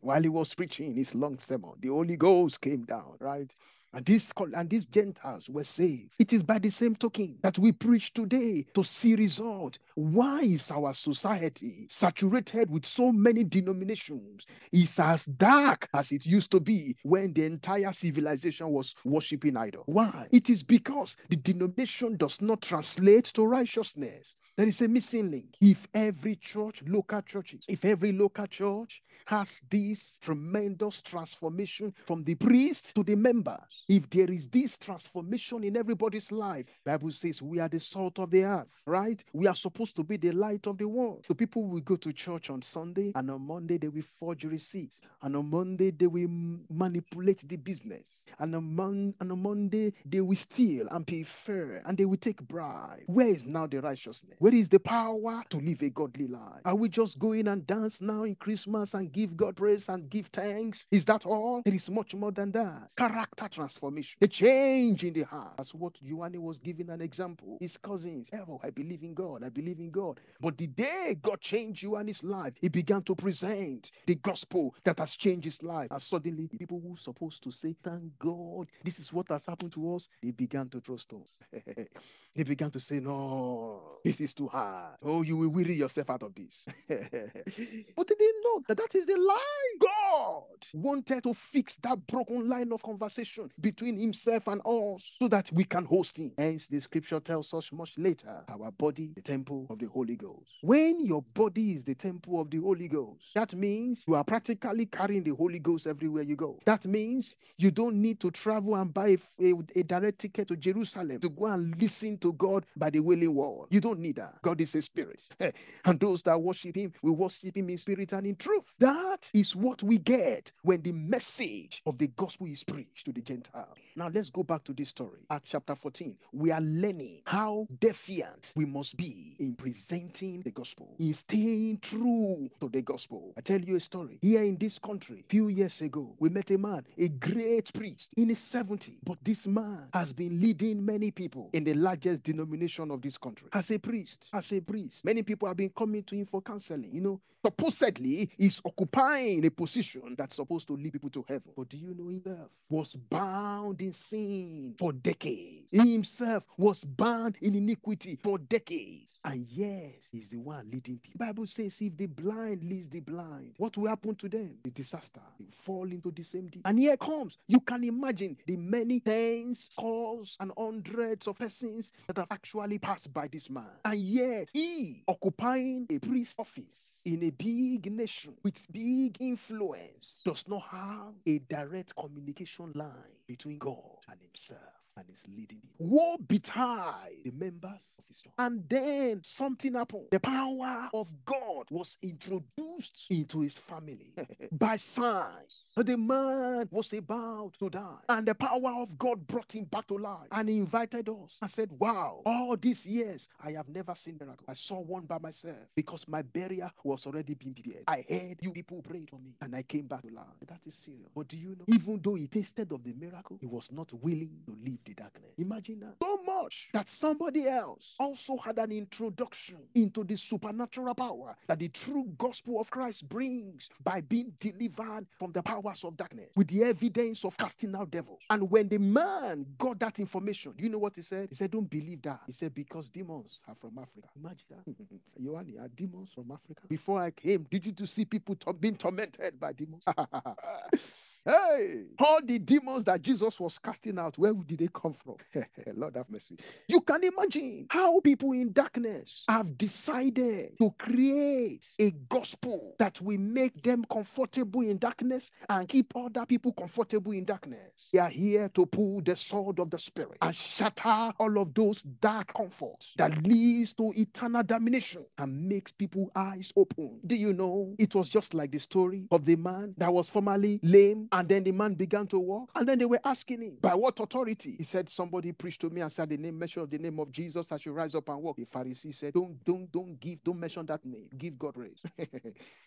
S2: While he was preaching his long sermon, the Holy Ghost came down, right? And these, and these Gentiles were saved. It is by the same token that we preach today to see result. Why is our society saturated with so many denominations? It's as dark as it used to be when the entire civilization was worshiping idol. Why? It is because the denomination does not translate to righteousness. There is a missing link. If every church, local churches, if every local church has this tremendous transformation from the priest to the members, if there is this transformation in everybody's life, Bible says we are the salt of the earth, right? We are supposed to be the light of the world. So people will go to church on Sunday, and on Monday they will forge receipts, and on Monday they will manipulate the business, and on, Mon- and on Monday they will steal and pay fair, and they will take bribe. Where is now the righteousness? Where is the power to live a godly life? Are we just going and dance now in Christmas and give God praise and give thanks? Is that all? There is much more than that. Character transformation, a change in the heart. That's what Giovanni was giving an example. His cousins, oh, I believe in God, I believe in God. But the day God changed Giovanni's life, he began to present the gospel that has changed his life. And suddenly, people who were supposed to say, Thank God, this is what has happened to us, they began to trust us. <laughs> they began to say, No, this is too hard. Oh, you will weary yourself out of this. <laughs> but they didn't know that that is the line God wanted to fix that broken line of conversation between himself and us so that we can host him. Hence, the scripture tells us much later our body, the temple of the Holy Ghost. When your body is the temple of the Holy Ghost, that means you are practically carrying the Holy Ghost everywhere you go. That means you don't need to travel and buy a, a, a direct ticket to Jerusalem to go and listen to God by the wailing wall. You don't need that. God is a spirit. <laughs> And those that worship him will worship him in spirit and in truth. That is what we get when the message of the gospel is preached to the Gentile. Now let's go back to this story. Acts chapter 14. We are learning how defiant we must be in presenting the gospel, in staying true to the gospel. I tell you a story. Here in this country, a few years ago, we met a man, a great priest in his 70s. But this man has been leading many people in the largest denomination of this country. As a priest, as a priest, many people have been coming to him for counseling. You know, supposedly is occupying a position that's supposed to lead people to heaven. But do you know himself was bound in sin for decades? He himself was bound in iniquity for decades. And yes, he's the one leading people. The Bible says if the blind leads the blind, what will happen to them? The disaster. They fall into the same deep. And here comes. You can imagine the many tens, scores, and hundreds of persons that have actually passed by this man. And yet he occupying a priest office in a big nation with big influence does not have a direct communication line between God and himself and is leading him. Woe betide the members of his church. And then something happened. The power of God was introduced into his family <laughs> by signs. The man was about to die, and the power of God brought him back to life. And he invited us and said, Wow, all these years I have never seen miracle. I saw one by myself because my barrier was already being prepared. I heard you people prayed for me, and I came back to life. That is serious. But do you know, even though he tasted of the miracle, he was not willing to leave the darkness. Imagine that. So much that somebody else also had an introduction into the supernatural power that the true gospel of Christ brings by being delivered from the powers of darkness with the evidence of casting out devils. And when the man got that information, do you know what he said? He said, Don't believe that. He said, Because demons are from Africa. Imagine that. <laughs> Yohani, are demons from Africa? Before I came, did you to see people to- being tormented by demons? <laughs> Hey, all the demons that Jesus was casting out, where did they come from? <laughs> Lord have mercy. You can imagine how people in darkness have decided to create a gospel that will make them comfortable in darkness and keep other people comfortable in darkness. They are here to pull the sword of the spirit and shatter all of those dark comforts that leads to eternal damnation and makes people eyes open. Do you know it was just like the story of the man that was formerly lame and then the man began to walk. And then they were asking him by what authority? He said somebody preached to me and said the name mention of the name of jesus i should rise up and walk the pharisee said don't don't don't give don't mention that name. Give god praise <laughs>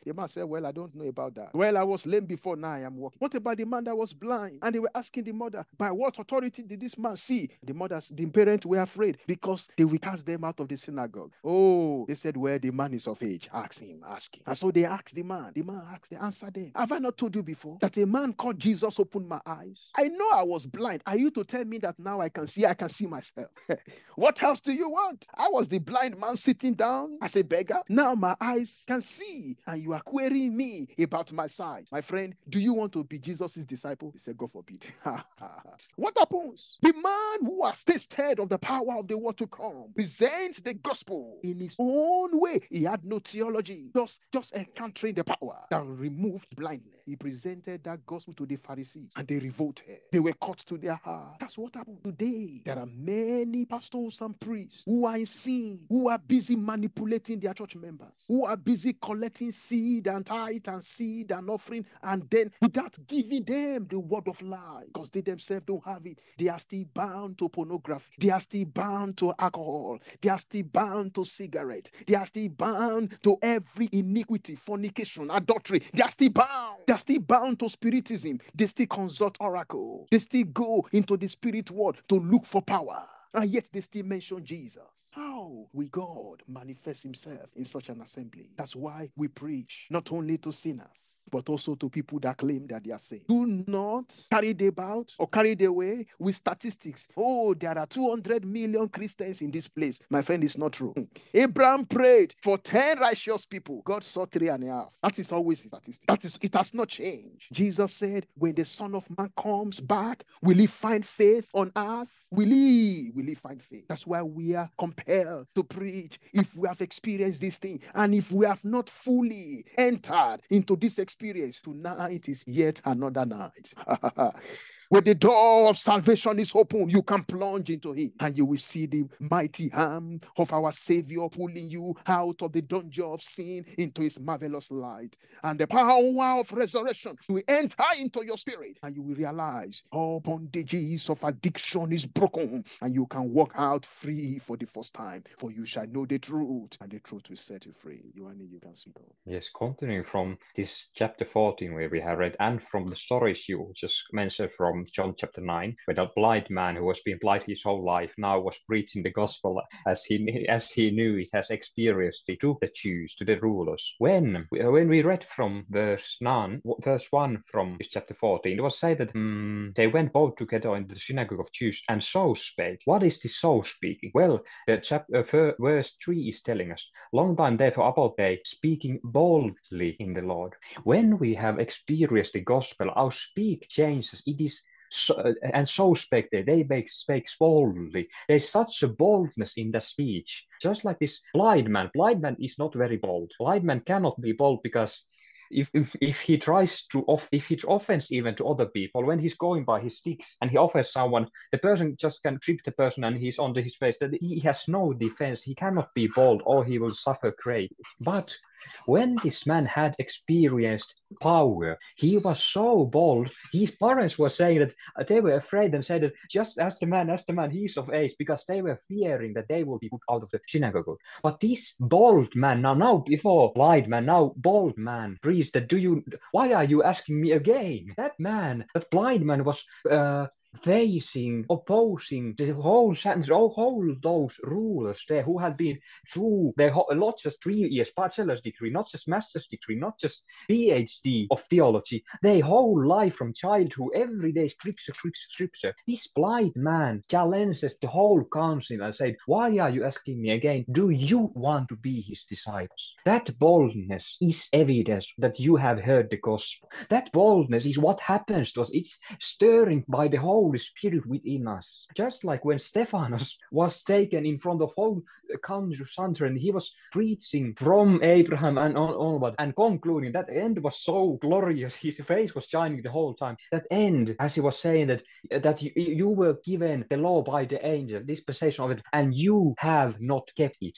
S2: the man said well i don't know about that. Well i was lame before now i am walking. What about the man that was blind? And they were asking the mother by what authority did this man see? The mothers the parents were afraid because they will cast them out of the synagogue. Oh they said well the man is of age. Ask him ask him. And so they asked the man the man asked they answered them have i not told you before that a man called jesus opened my eyes. I know i was blind. Are you to tell me that now i can see i can see myself? <laughs> What else do you want? I was the blind man sitting down as a beggar. Now my eyes can see and you are querying me about my sight my friend do you want to be jesus' disciple? He said god forbid. <laughs> What happens? The man who has tasted of the power of the world to come presents the gospel in his own way. He had no theology just just encountering the power that removed blindness he presented that gospel to the Pharisees and they revolted. They were cut to their heart. That's what happened. Today, there are many pastors and priests who are in sin, who are busy manipulating their church members, who are busy collecting seed and tithe and seed and offering, and then without giving them the word of life, because they themselves don't have it, they are still bound to pornography, they are still bound to alcohol, they are still bound to cigarette, they are still bound to every iniquity, fornication, adultery, they are still bound, they are still bound to spiritism they still consult oracle. They still go into the spirit world to look for power. And yet they still mention Jesus. How will God manifest himself in such an assembly? That's why we preach not only to sinners, but also to people that claim that they are saved. Do not carry the about or carry the away with statistics. Oh, there are 200 million Christians in this place. My friend, it's not true. <laughs> Abraham prayed for 10 righteous people. God saw three and a half. That is always a statistic. That is, it has not changed. Jesus said, when the Son of Man comes back, will he find faith on earth? Will he? Will he find faith? That's why we are compelled to preach if we have experienced this thing and if we have not fully entered into this experience. Tonight is yet another night. <laughs> When the door of salvation is open, you can plunge into it and you will see the mighty arm of our Savior pulling you out of the dungeon of sin into his marvelous light. And the power of resurrection will enter into your spirit and you will realize oh, all bondages of addiction is broken and you can walk out free for the first time. For you shall know the truth and the truth will set you free. You and you can speak.
S1: Yes, continuing from this chapter 14 where we have read and from the stories you just mentioned from John chapter 9, where the blind man who has been blind his whole life now was preaching the gospel as he as he knew it has experienced it to the Jews, to the rulers. When when we read from verse 9, verse 1 from chapter 14, it was said that um, they went both together in the synagogue of Jews and so spake. What is this so speaking? Well, the chapter, uh, verse 3 is telling us, long time therefore about they speaking boldly in the Lord. When we have experienced the gospel, our speak changes. It is so, uh, and so spake they. They spake boldly. There's such a boldness in the speech. Just like this blind man. Blind man is not very bold. Blind man cannot be bold because if, if, if he tries to off if he offends even to other people when he's going by his sticks and he offers someone the person just can trip the person and he's onto his face that he has no defense he cannot be bold or he will suffer great but when this man had experienced power, he was so bold. His parents were saying that uh, they were afraid and said that just as the man, as the man, he's of age, because they were fearing that they will be put out of the synagogue. But this bold man, now, now before blind man, now bold man, priest, that do you, why are you asking me again? That man, that blind man was uh, facing, opposing the whole sentence, all those rulers there who had been through their whole, not just three years bachelor's degree, not just master's degree, not just PhD of theology, their whole life from childhood, every day scripture, scripture, scripture. This blind man challenges the whole council and said, Why are you asking me again? Do you want to be his disciples? That boldness is evidence that you have heard the gospel. That boldness is what happens to us. It's stirring by the whole Holy Spirit within us. Just like when Stephanos <laughs> was taken in front of whole country of and he was preaching from Abraham and on, onward and concluding that end was so glorious. His face was shining the whole time. That end, as he was saying that that you, you were given the law by the angel, dispensation of it, and you have not kept it.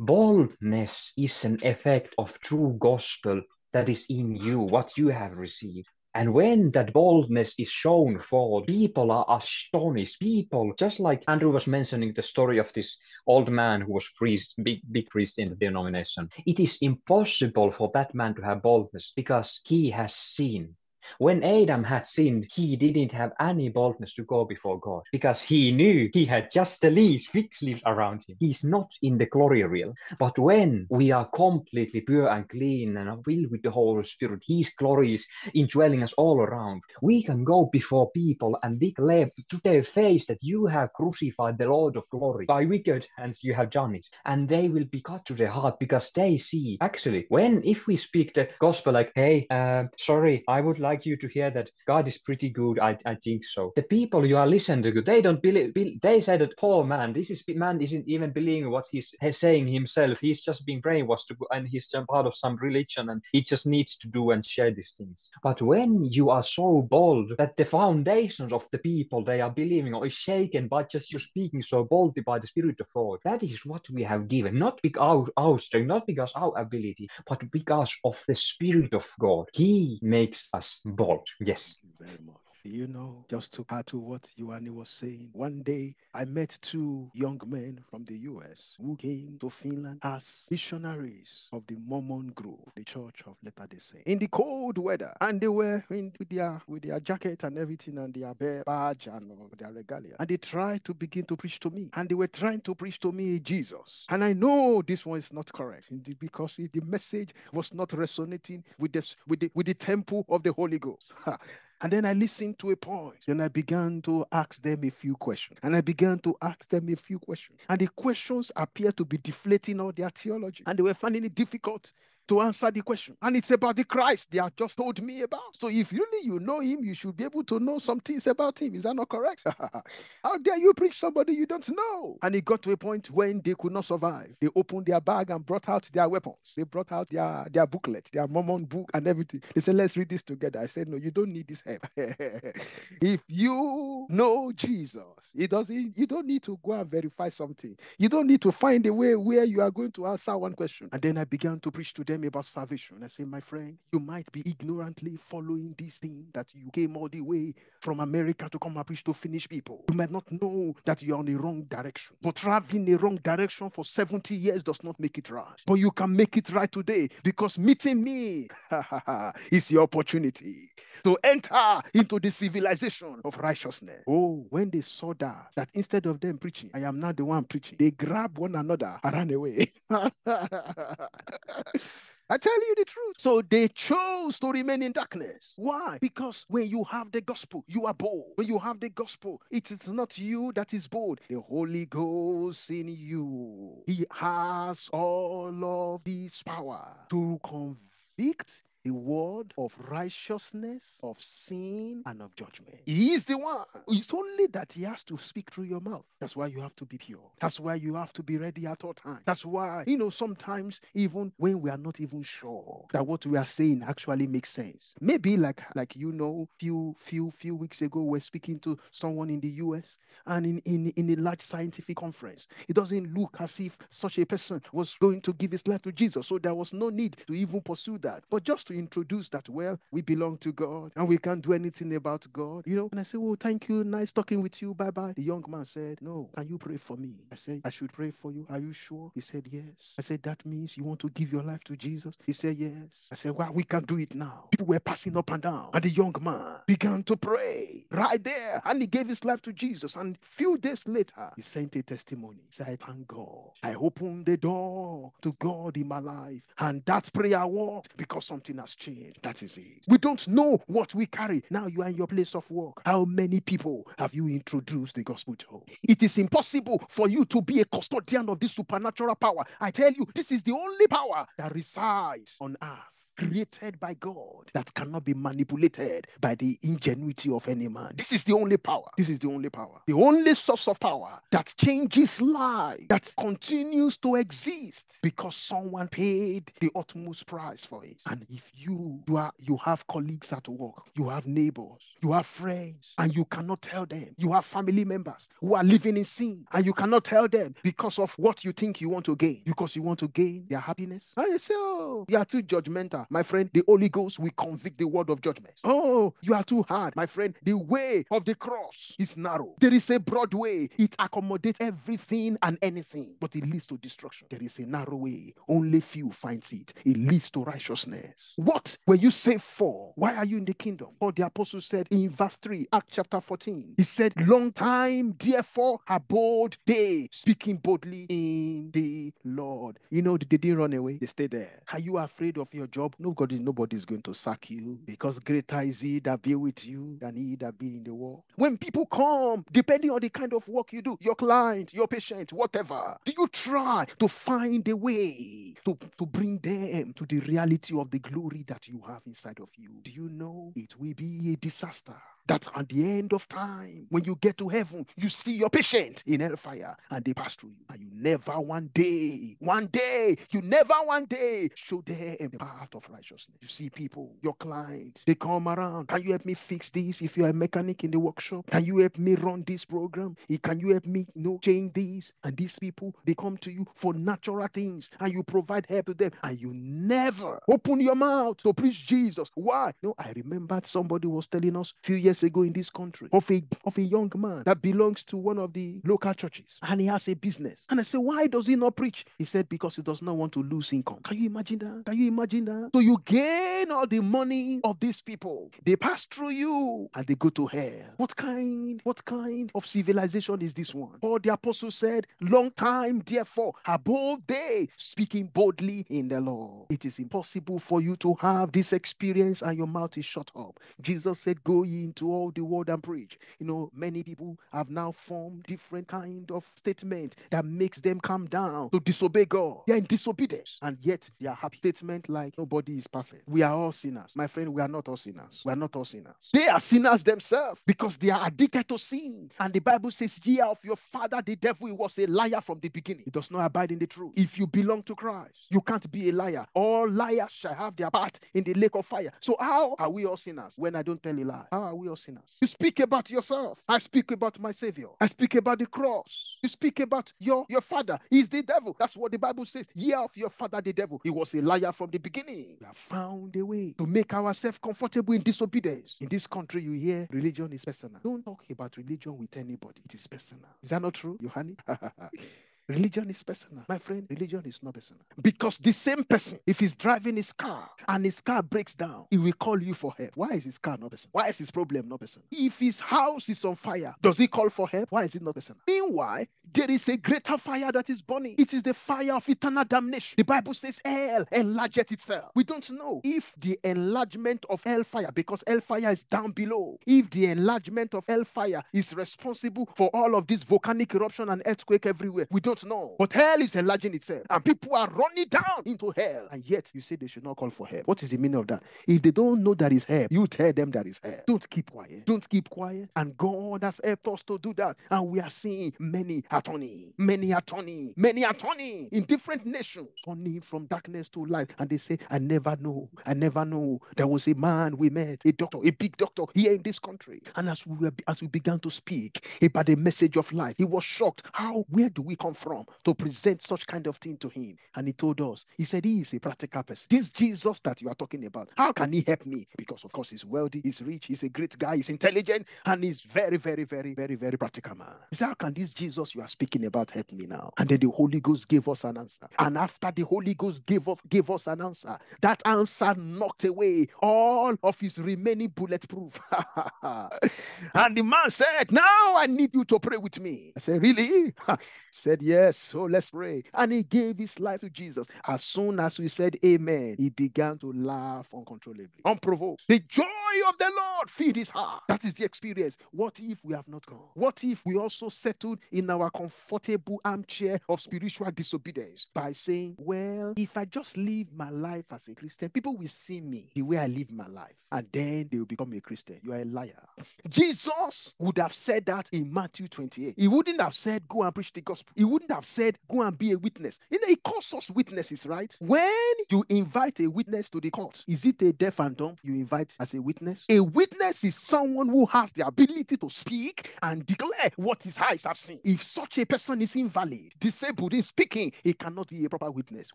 S1: Boldness is an effect of true gospel that is in you, what you have received. And when that boldness is shown forward, people are astonished. People, just like Andrew was mentioning the story of this old man who was priest, big, big priest in the denomination. It is impossible for that man to have boldness because he has seen when Adam had sinned, he didn't have any boldness to go before God because he knew he had just the leaves, fig leaves around him. He's not in the glory realm. But when we are completely pure and clean and filled with the Holy Spirit, His glory is indwelling us all around. We can go before people and declare to their face that you have crucified the Lord of glory. By wicked hands you have done it. And they will be cut to their heart because they see. Actually, when if we speak the gospel like, hey, uh, sorry, I would like like you to hear that God is pretty good. I, I think so. The people you are listening to, they don't believe. They say that poor man, this is man isn't even believing what he's saying himself. He's just being brainwashed, and he's part of some religion, and he just needs to do and share these things. But when you are so bold that the foundations of the people they are believing or is shaken by just you speaking so boldly by the Spirit of God, that is what we have given, not because our strength, not because our ability, but because of the Spirit of God. He makes us bold. Yes.
S2: Very much. You know, just to add to what Ioane was saying, one day I met two young men from the US who came to Finland as missionaries of the Mormon group, the Church of Latter day Saints, in the cold weather. And they were in with their with their jacket and everything and their badge and their regalia. And they tried to begin to preach to me. And they were trying to preach to me Jesus. And I know this one is not correct because the message was not resonating with this with the with the temple of the Holy Ghost. <laughs> And then I listened to a point and I began to ask them a few questions. And I began to ask them a few questions. And the questions appeared to be deflating all their theology. And they were finding it difficult to answer the question. And it's about the Christ they have just told me about. So if really you know him, you should be able to know some things about him. Is that not correct? <laughs> How dare you preach somebody you don't know? And it got to a point when they could not survive. They opened their bag and brought out their weapons. They brought out their, their booklet, their Mormon book and everything. They said, let's read this together. I said, no, you don't need this help. <laughs> if you know Jesus, it doesn't you don't need to go and verify something. You don't need to find a way where you are going to answer one question. And then I began to preach to them them about salvation. I say, my friend, you might be ignorantly following this thing that you came all the way from America to come and preach to Finnish people. You might not know that you're on the wrong direction. But traveling the wrong direction for 70 years does not make it right. But you can make it right today because meeting me <laughs> is your opportunity to enter into the civilization of righteousness. Oh, when they saw that, that instead of them preaching, I am not the one preaching, they grab one another and ran away. <laughs> I tell you the truth. So they chose to remain in darkness. Why? Because when you have the gospel, you are bold. When you have the gospel, it is not you that is bold. The Holy Ghost in you. He has all of this power to convict the word of righteousness, of sin, and of judgment. He is the one. It's only that he has to speak through your mouth. That's why you have to be pure. That's why you have to be ready at all times. That's why, you know, sometimes even when we are not even sure that what we are saying actually makes sense. Maybe like like you know, few few few weeks ago, we're speaking to someone in the US and in, in, in a large scientific conference. It doesn't look as if such a person was going to give his life to Jesus. So there was no need to even pursue that. But just to introduce that, well, we belong to God and we can't do anything about God, you know. And I said, Well, oh, thank you. Nice talking with you. Bye bye. The young man said, No, can you pray for me? I said, I should pray for you. Are you sure? He said, Yes. I said, That means you want to give your life to Jesus? He said, Yes. I said, Well, we can do it now. People were passing up and down, and the young man began to pray right there, and he gave his life to Jesus. And few days later, he sent a testimony. He said, Thank God. I opened the door to God in my life, and that prayer worked because something has changed. That is it. We don't know what we carry. Now you are in your place of work. How many people have you introduced the gospel to? It is impossible for you to be a custodian of this supernatural power. I tell you, this is the only power that resides on earth created by God that cannot be manipulated by the ingenuity of any man. This is the only power. This is the only power. The only source of power that changes life, that continues to exist because someone paid the utmost price for it. And if you, you are you have colleagues at work, you have neighbors, you have friends, and you cannot tell them, you have family members who are living in sin, and you cannot tell them because of what you think you want to gain, because you want to gain their happiness. And you say, Oh, you are too judgmental my friend, the Holy Ghost will convict the word of judgment. Oh, you are too hard, my friend. The way of the cross is narrow. There is a broad way, it accommodates everything and anything, but it leads to destruction. There is a narrow way, only few finds it. It leads to righteousness. What were you saved for? Why are you in the kingdom? Or the apostle said in verse 3, Act chapter 14, he said, Long time, therefore, abode they, speaking boldly in the Lord. You know, they didn't run away, they stayed there. Are you afraid of your job? Nobody, nobody is going to sack you because greater is he that be with you than he that be in the world. When people come, depending on the kind of work you do, your client, your patient, whatever, do you try to find a way to, to bring them to the reality of the glory that you have inside of you? Do you know it will be a disaster? That at the end of time, when you get to heaven, you see your patient in hellfire and they pass through you. And you never one day, one day, you never one day show them the path of righteousness. You see people, your clients, they come around. Can you help me fix this? If you're a mechanic in the workshop, can you help me run this program? Can you help me you know, change this? And these people, they come to you for natural things and you provide help to them and you never open your mouth to preach Jesus. Why? You know, I remembered somebody was telling us a few years ago in this country of a, of a young man that belongs to one of the local churches and he has a business. And I said, why does he not preach? He said, because he does not want to lose income. Can you imagine that? Can you imagine that? So you gain all the money of these people. They pass through you and they go to hell. What kind, what kind of civilization is this one? Paul the apostle said, long time, therefore, above they speaking boldly in the Lord. It is impossible for you to have this experience and your mouth is shut up. Jesus said, go ye into all the world and preach. You know, many people have now formed different kind of statement that makes them come down to disobey God. They're in disobedience and yet they are happy. Statement like nobody is perfect. We are all sinners. My friend, we are not all sinners. We are not all sinners. They are sinners themselves because they are addicted to sin. And the Bible says, Ye of your father, the devil, was a liar from the beginning. He does not abide in the truth. If you belong to Christ, you can't be a liar. All liars shall have their part in the lake of fire. So, how are we all sinners when I don't tell a lie? How are we all sinners? You speak about yourself. I speak about my Savior. I speak about the cross. You speak about your, your father. He's the devil. That's what the Bible says. Ye of your father, the devil. He was a liar from the beginning. We have found a way to make ourselves comfortable in disobedience. In this country, you hear religion is personal. Don't talk about religion with anybody. It is personal. Is that not true, Yohani? <laughs> Religion is personal. My friend, religion is not personal. Because the same person, if he's driving his car and his car breaks down, he will call you for help. Why is his car not personal? Why is his problem not personal? If his house is on fire, does he call for help? Why is it not personal? Meanwhile, there is a greater fire that is burning. It is the fire of eternal damnation. The Bible says hell enlargeth itself. We don't know if the enlargement of hellfire, because hellfire is down below, if the enlargement of hellfire is responsible for all of this volcanic eruption and earthquake everywhere. We don't know. But hell is enlarging itself, and people are running down into hell. And yet you say they should not call for help. What is the meaning of that? If they don't know there is help, you tell them there is help. Don't keep quiet. Don't keep quiet. And God has helped us to do that. And we are seeing many attorney, many attorney, many attorney in different nations turning from darkness to light. And they say, I never know. I never know. There was a man we met, a doctor, a big doctor here in this country. And as we were, as we began to speak about the message of life, he was shocked. How where do we come from to present such kind of thing to him? And he told us, he said he is a practical person. This Jesus that you are talking about, how can he help me? Because of course he's wealthy, he's rich, he's a great guy, he's intelligent, and he's very, very, very, very, very practical man. He said, How can this Jesus you are speaking about help me now? And then the Holy Ghost gave us an answer. And after the Holy Ghost gave us gave us an answer, that answer knocked away all of his remaining bulletproof. <laughs> and the man said, Now I need you to pray with me. I said, Really? <laughs> said, Yes, so let's pray. And he gave his life to Jesus. As soon as we said amen, he began to laugh uncontrollably, unprovoked. The joy of the Lord filled his heart. That is the experience. What if we have not gone? What if we also settled in our comfortable armchair of spiritual disobedience by saying, Well, if I just live my life as a Christian, people will see me the way I live my life, and then they will become a Christian. You are a liar. Jesus would have said that in Matthew 28. He wouldn't have said, Go and preach the gospel. He wouldn't have said, Go and be a witness. You know, he calls us witnesses, right? When you invite a witness to the court, is it a deaf and dumb you invite as a witness? A witness is someone who has the ability to speak and declare what his eyes have seen. If such a person is invalid, disabled in speaking, he cannot be a proper witness.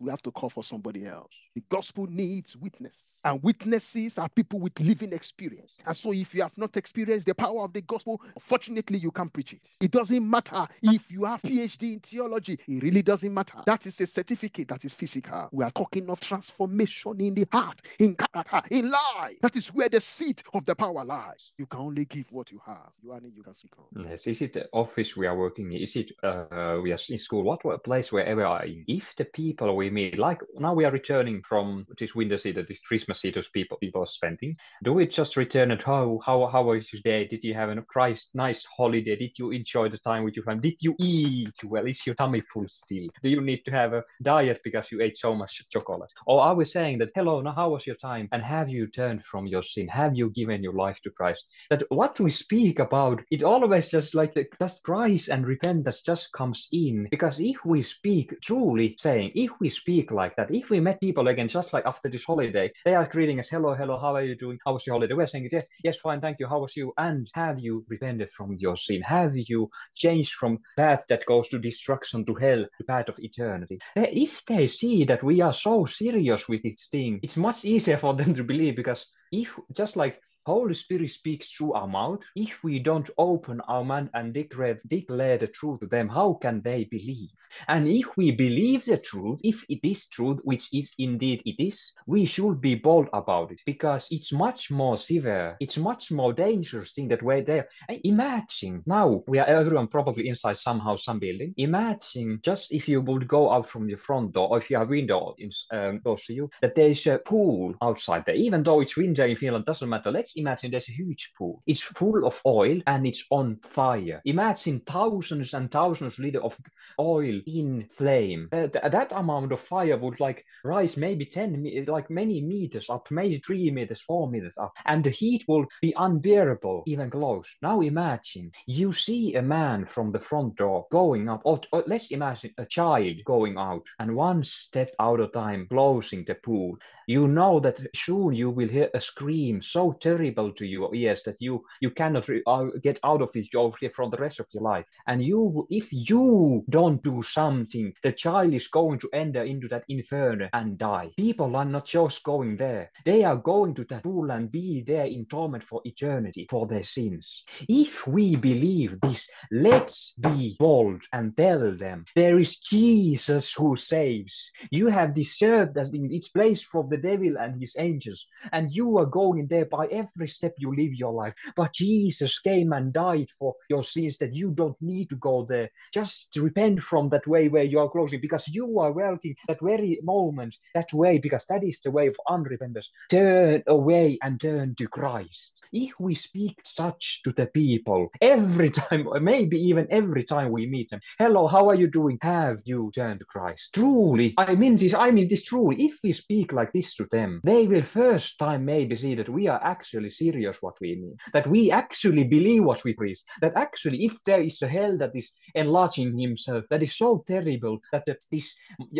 S2: We have to call for somebody else. The gospel needs witness, and witnesses are people with living experience. And so, if you have not experienced the power of the gospel, fortunately, you can't preach it. It doesn't matter if you have PhD in theology. It really doesn't matter. That is a certificate that is physical. We are talking of transformation in the heart, in character, in life. That is where the seat of the power lies. You can only give what you have. You are you can seek on.
S1: Yes, is it the office we are working in? Is it uh, we are in school? What place wherever are in? If the people we meet, like now we are returning from this winter season, this Christmas season, people people are spending. Do we just return at how how how was your day? Did you have a Christ nice holiday? Did you enjoy the time with your family? Did you eat well? Is your tummy full still? Do you need to have a diet because you ate so much chocolate? Or are we saying that, hello, now how was your time? And have you turned from your sin? Have you given your life to Christ? That what we speak about, it always just like just Christ and repentance just comes in. Because if we speak truly saying, if we speak like that, if we met people again, just like after this holiday, they are greeting us, hello, hello, how are you doing? How was your holiday? We're saying, yes, yes, fine, thank you. How was you? And have you repented from your sin? Have you changed from path that goes to destruction to hell to path of eternity? Eh, if they see that we are so serious with this thing, it's much easier for them to believe because if just like Holy Spirit speaks through our mouth. If we don't open our mouth and declare, declare the truth to them, how can they believe? And if we believe the truth, if it is truth, which is indeed it is, we should be bold about it because it's much more severe. It's much more dangerous thing that we're there. Imagine now we are everyone probably inside somehow some building. Imagine just if you would go out from your front door or if you have window in, um, close to you, that there's a pool outside there. Even though it's winter in Finland, doesn't matter. Let's imagine there's a huge pool. It's full of oil and it's on fire. Imagine thousands and thousands of liters of oil in flame. Uh, th- that amount of fire would like rise maybe 10, like many meters up, maybe three meters, four meters up. And the heat will be unbearable, even close. Now imagine you see a man from the front door going up, or, or let's imagine a child going out and one step out of time closing the pool. You know that soon you will hear a scream so terrible to your ears that you you cannot re- uh, get out of it for the rest of your life. And you, if you don't do something, the child is going to enter into that inferno and die. People are not just going there; they are going to that pool and be there in torment for eternity for their sins. If we believe this, let's be bold and tell them there is Jesus who saves. You have deserved that in its place from the devil and his angels, and you are going there by every step you live your life. But Jesus came and died for your sins that you don't need to go there. Just repent from that way where you are closing because you are working that very moment, that way, because that is the way of unrepentance. Turn away and turn to Christ. If we speak such to the people every time, maybe even every time we meet them, hello, how are you doing? Have you turned to Christ? Truly, I mean this, I mean this truly. If we speak like this to them, they will first time maybe see that we are actually serious what we mean, that we actually believe what we preach, that actually if there is a hell that is enlarging himself, that is so terrible that this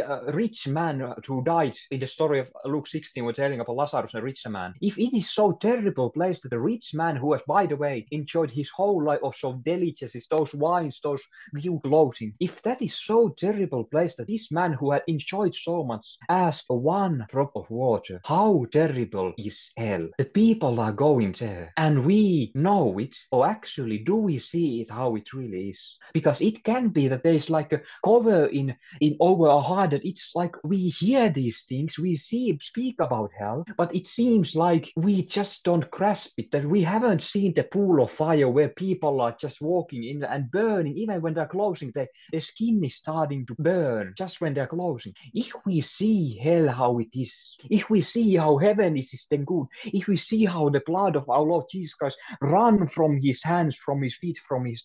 S1: uh, rich man who died in the story of Luke 16, we're telling about Lazarus, a rich man, if it is so terrible place that the rich man who has, by the way, enjoyed his whole life of so delicacies, those wines, those new clothing, if that is so terrible place that this man who had enjoyed so much asked for one drop of water, how terrible is hell? The people are going there and we know it, or actually do we see it how it really is? Because it can be that there's like a cover in, in over our heart that it's like we hear these things, we see speak about hell, but it seems like we just don't grasp it, that we haven't seen the pool of fire where people are just walking in and burning, even when they're closing, their, their skin is starting to burn just when they're closing. If we see hell how it is, if we see how heaven is, is then good, if we see how the blood of our Lord Jesus Christ run from his hands, from his feet, from his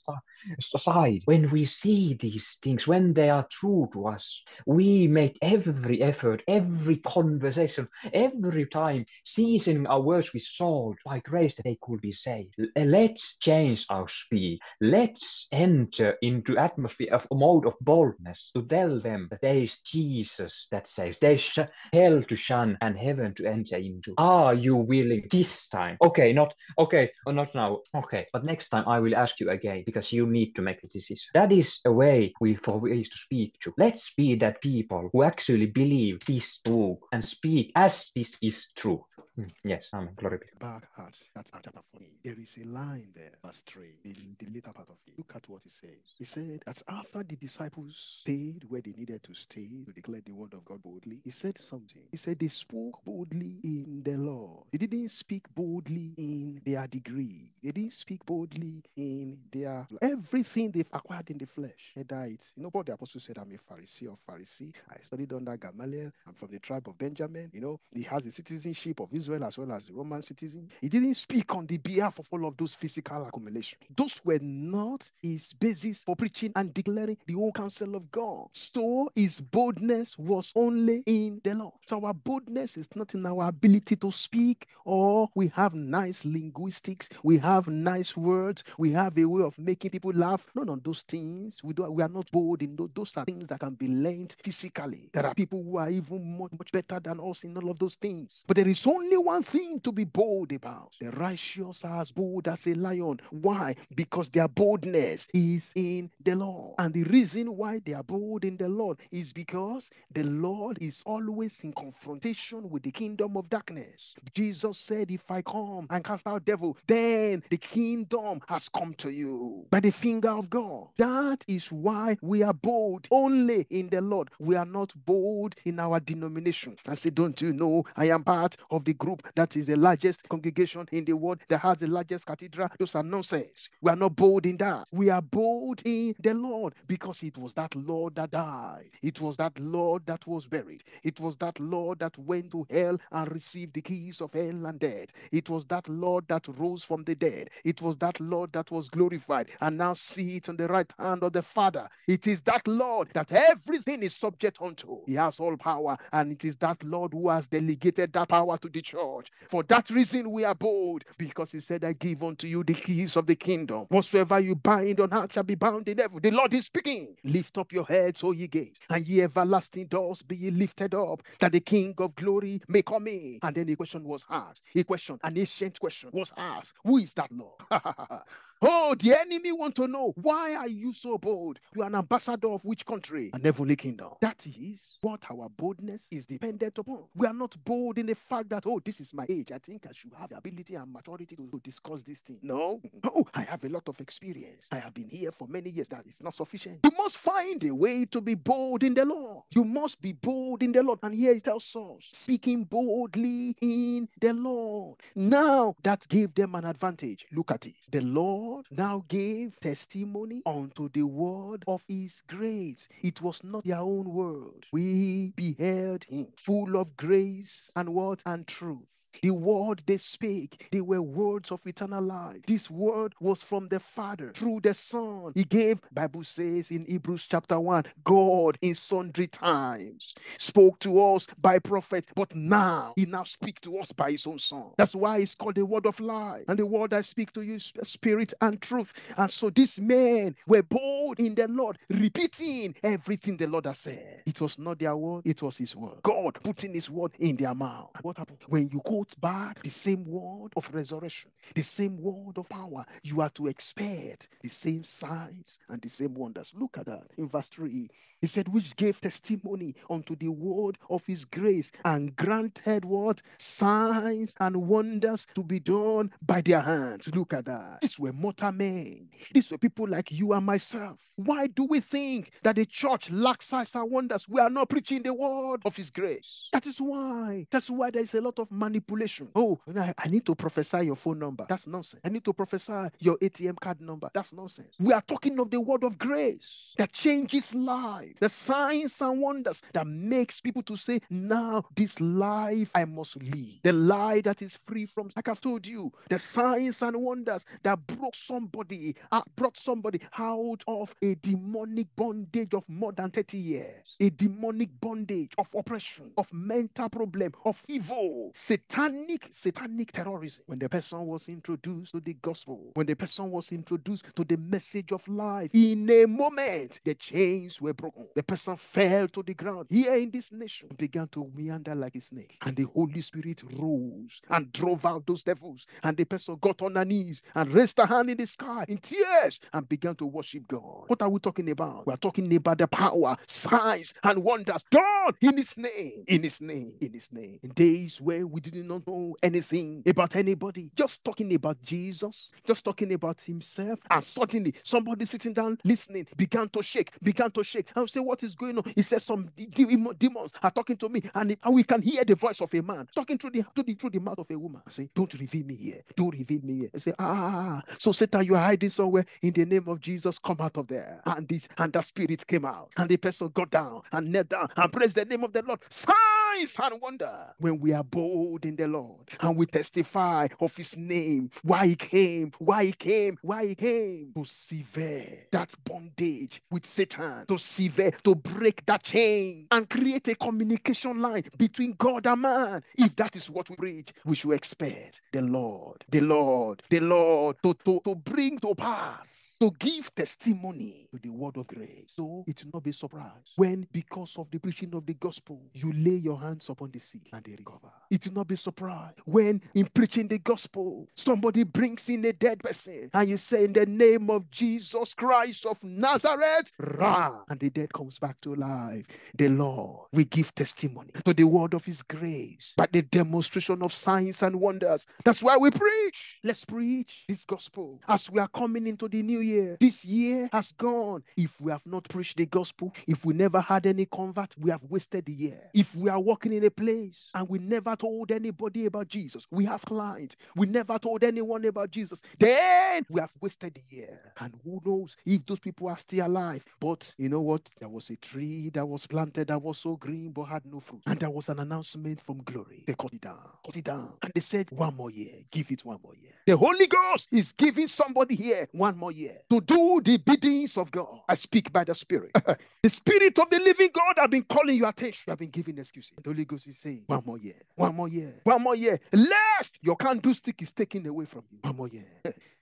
S1: side, when we see these things, when they are true to us, we make every effort, every conversation, every time, seasoning our words with salt by grace that they could be saved. Let's change our speed. Let's enter into atmosphere of a mode of boldness to tell them that there is Jesus that saves. There's hell to shun and heaven to enter into. Are you willing this time? Okay, not okay, or not now. Okay, but next time I will ask you again because you need to make a decision. That is a way we for ways to speak to. Let's be that people who actually believe this book and speak as this is true. Mm, Yes, Amen. Glory be.
S2: Back at that's at chapter 40. There is a line there, verse 3, in the later part of it. Look at what he says. He said that after the disciples stayed where they needed to stay to declare the word of God boldly, he said something. He said they spoke boldly in the Lord. They didn't speak boldly boldly in their degree. They didn't speak boldly in their everything they've acquired in the flesh. They died. You know what the apostle said, I'm a Pharisee of Pharisee. I studied under Gamaliel. I'm from the tribe of Benjamin. You know, he has the citizenship of Israel as well as the Roman citizen. He didn't speak on the behalf of all of those physical accumulations. Those were not his basis for preaching and declaring the whole counsel of God. So his boldness was only in the Lord. So our boldness is not in our ability to speak or we have nice linguistics, we have nice words, we have a way of making people laugh. None of those things. We, do, we are not bold in those. Those are things that can be learned physically. There are people who are even much, much better than us in all of those things. But there is only one thing to be bold about. The righteous are as bold as a lion. Why? Because their boldness is in the Lord. And the reason why they are bold in the Lord is because the Lord is always in confrontation with the kingdom of darkness. Jesus said, If I come and cast out devil, then the kingdom has come to you by the finger of God. That is why we are bold only in the Lord. We are not bold in our denomination. I say, Don't you know I am part of the group that is the largest congregation in the world that has the largest cathedral? Those are nonsense. We are not bold in that. We are bold in the Lord because it was that Lord that died. It was that Lord that was buried. It was that Lord that went to hell and received the keys of hell and death. Was that Lord that rose from the dead. It was that Lord that was glorified and now sits on the right hand of the Father. It is that Lord that everything is subject unto. He has all power, and it is that Lord who has delegated that power to the church. For that reason, we are bold because He said, I give unto you the keys of the kingdom. Whatsoever you bind on earth shall be bound in heaven. The Lord is speaking. Lift up your heads, O ye gates, and ye everlasting doors be ye lifted up, that the King of glory may come in. And then the question was asked. A question, an ancient question was asked. Who is that Lord? <laughs> Oh, the enemy want to know why are you so bold? You are an ambassador of which country? An heavenly kingdom. That is what our boldness is dependent upon. We are not bold in the fact that oh, this is my age. I think I should have the ability and maturity to, to discuss this thing. No. Oh, I have a lot of experience. I have been here for many years. That is not sufficient. You must find a way to be bold in the Lord. You must be bold in the Lord. And here it tells us, speaking boldly in the Lord. Now that gave them an advantage. Look at it. The Lord now gave testimony unto the word of his grace. It was not their own word. We beheld him full of grace and what? And truth. The word they spake, they were words of eternal life. This word was from the Father through the Son. He gave, Bible says in Hebrews chapter 1, God in sundry times spoke to us by prophet, but now he now speaks to us by his own Son. That's why it's called the word of life. And the word I speak to you is spirit and truth. And so these men were bold in the Lord, repeating everything the Lord has said. It was not their word, it was his word. God putting his word in their mouth. What happened? When you quote back the same word of resurrection, the same word of power, you are to expect the same signs and the same wonders. Look at that in verse 3. He said, which gave testimony unto the word of his grace and granted what? Signs and wonders to be done by their hands. Look at that. These were mortal men. These were people like you and myself. Why do we think that the church lacks signs and wonders? We are not preaching the word of his grace. That is why. That's why there is a lot of manipulation. Oh, I, need to prophesy your phone number. That's nonsense. I need to prophesy your ATM card number. That's nonsense. We are talking of the word of grace that changes lives the signs and wonders that makes people to say, now this life I must live. The life that is free from, like I've told you, the signs and wonders that broke somebody, uh, brought somebody out of a demonic bondage of more than 30 years, a demonic bondage of oppression, of mental problem, of evil, satanic, satanic satanic terrorism. When the person was introduced to the gospel, when the person was introduced to the message of life, in a moment, the chains were broken. The person fell to the ground here in this nation began to meander like a snake. And the holy spirit rose and drove out those devils. And the person got on her knees and raised her hand in the sky in tears and began to worship god. What are we talking about? We are talking about the power signs and wonders. Done in his name in his name in his name. In days where we didn't not know anything about anybody, just talking about Jesus, just talking about himself. And suddenly somebody sitting down listening began to shake, began to shake. And say, What is going on? He says, Some demons are talking to me, and, and we can hear the voice of a man talking through the, through the, through the mouth of a woman. I say, Don't reveal me here. Don't reveal me here. I say, ah, ah, ah, ah, so Satan, you are hiding somewhere in the name of Jesus. Come out of there. And this and the spirit came out, and the person got down and knelt down and praised the name of the Lord. Signs and wonder when we are bold in the Lord and we testify of his name, why he came, why he came, why he came to sever that bondage with Satan, to sever, to break that chain and create a communication line between God and man. If that is what we preach, we should expect the Lord, the Lord, the Lord to, to, to bring to pass to give testimony to the word of grace. So it will not be surprised when, because of the preaching of the gospel, you lay your hands upon the sick and they recover. It will not be surprised when, in preaching the gospel, somebody brings in a dead person and you say, In the name of Jesus Christ of Nazareth, rah, and the dead comes back to life. The Lord, we give testimony to the word of His grace by the demonstration of signs and wonders. That's why we preach. Let's preach this gospel as we are coming into the new year. This year has gone. If we have not preached the gospel, if we never had any convert, we have wasted the year. If we are working in a place and we never told anybody about Jesus, we have clients, we never told anyone about Jesus, then we have wasted the year. And who knows if those people are still alive. But you know what? There was a tree that was planted that was so green but had no fruit. And there was an announcement from glory. They cut it down, cut it down. And they said, one more year, give it one more year. The Holy Ghost is giving somebody here one more year to do the biddings of God. I speak by the Spirit. <laughs> the Spirit of the living God have been calling your attention. You have been giving excuses. The Holy Ghost is saying, one more year, one more year, one more year. Lest your candlestick is taken away from you. One more year.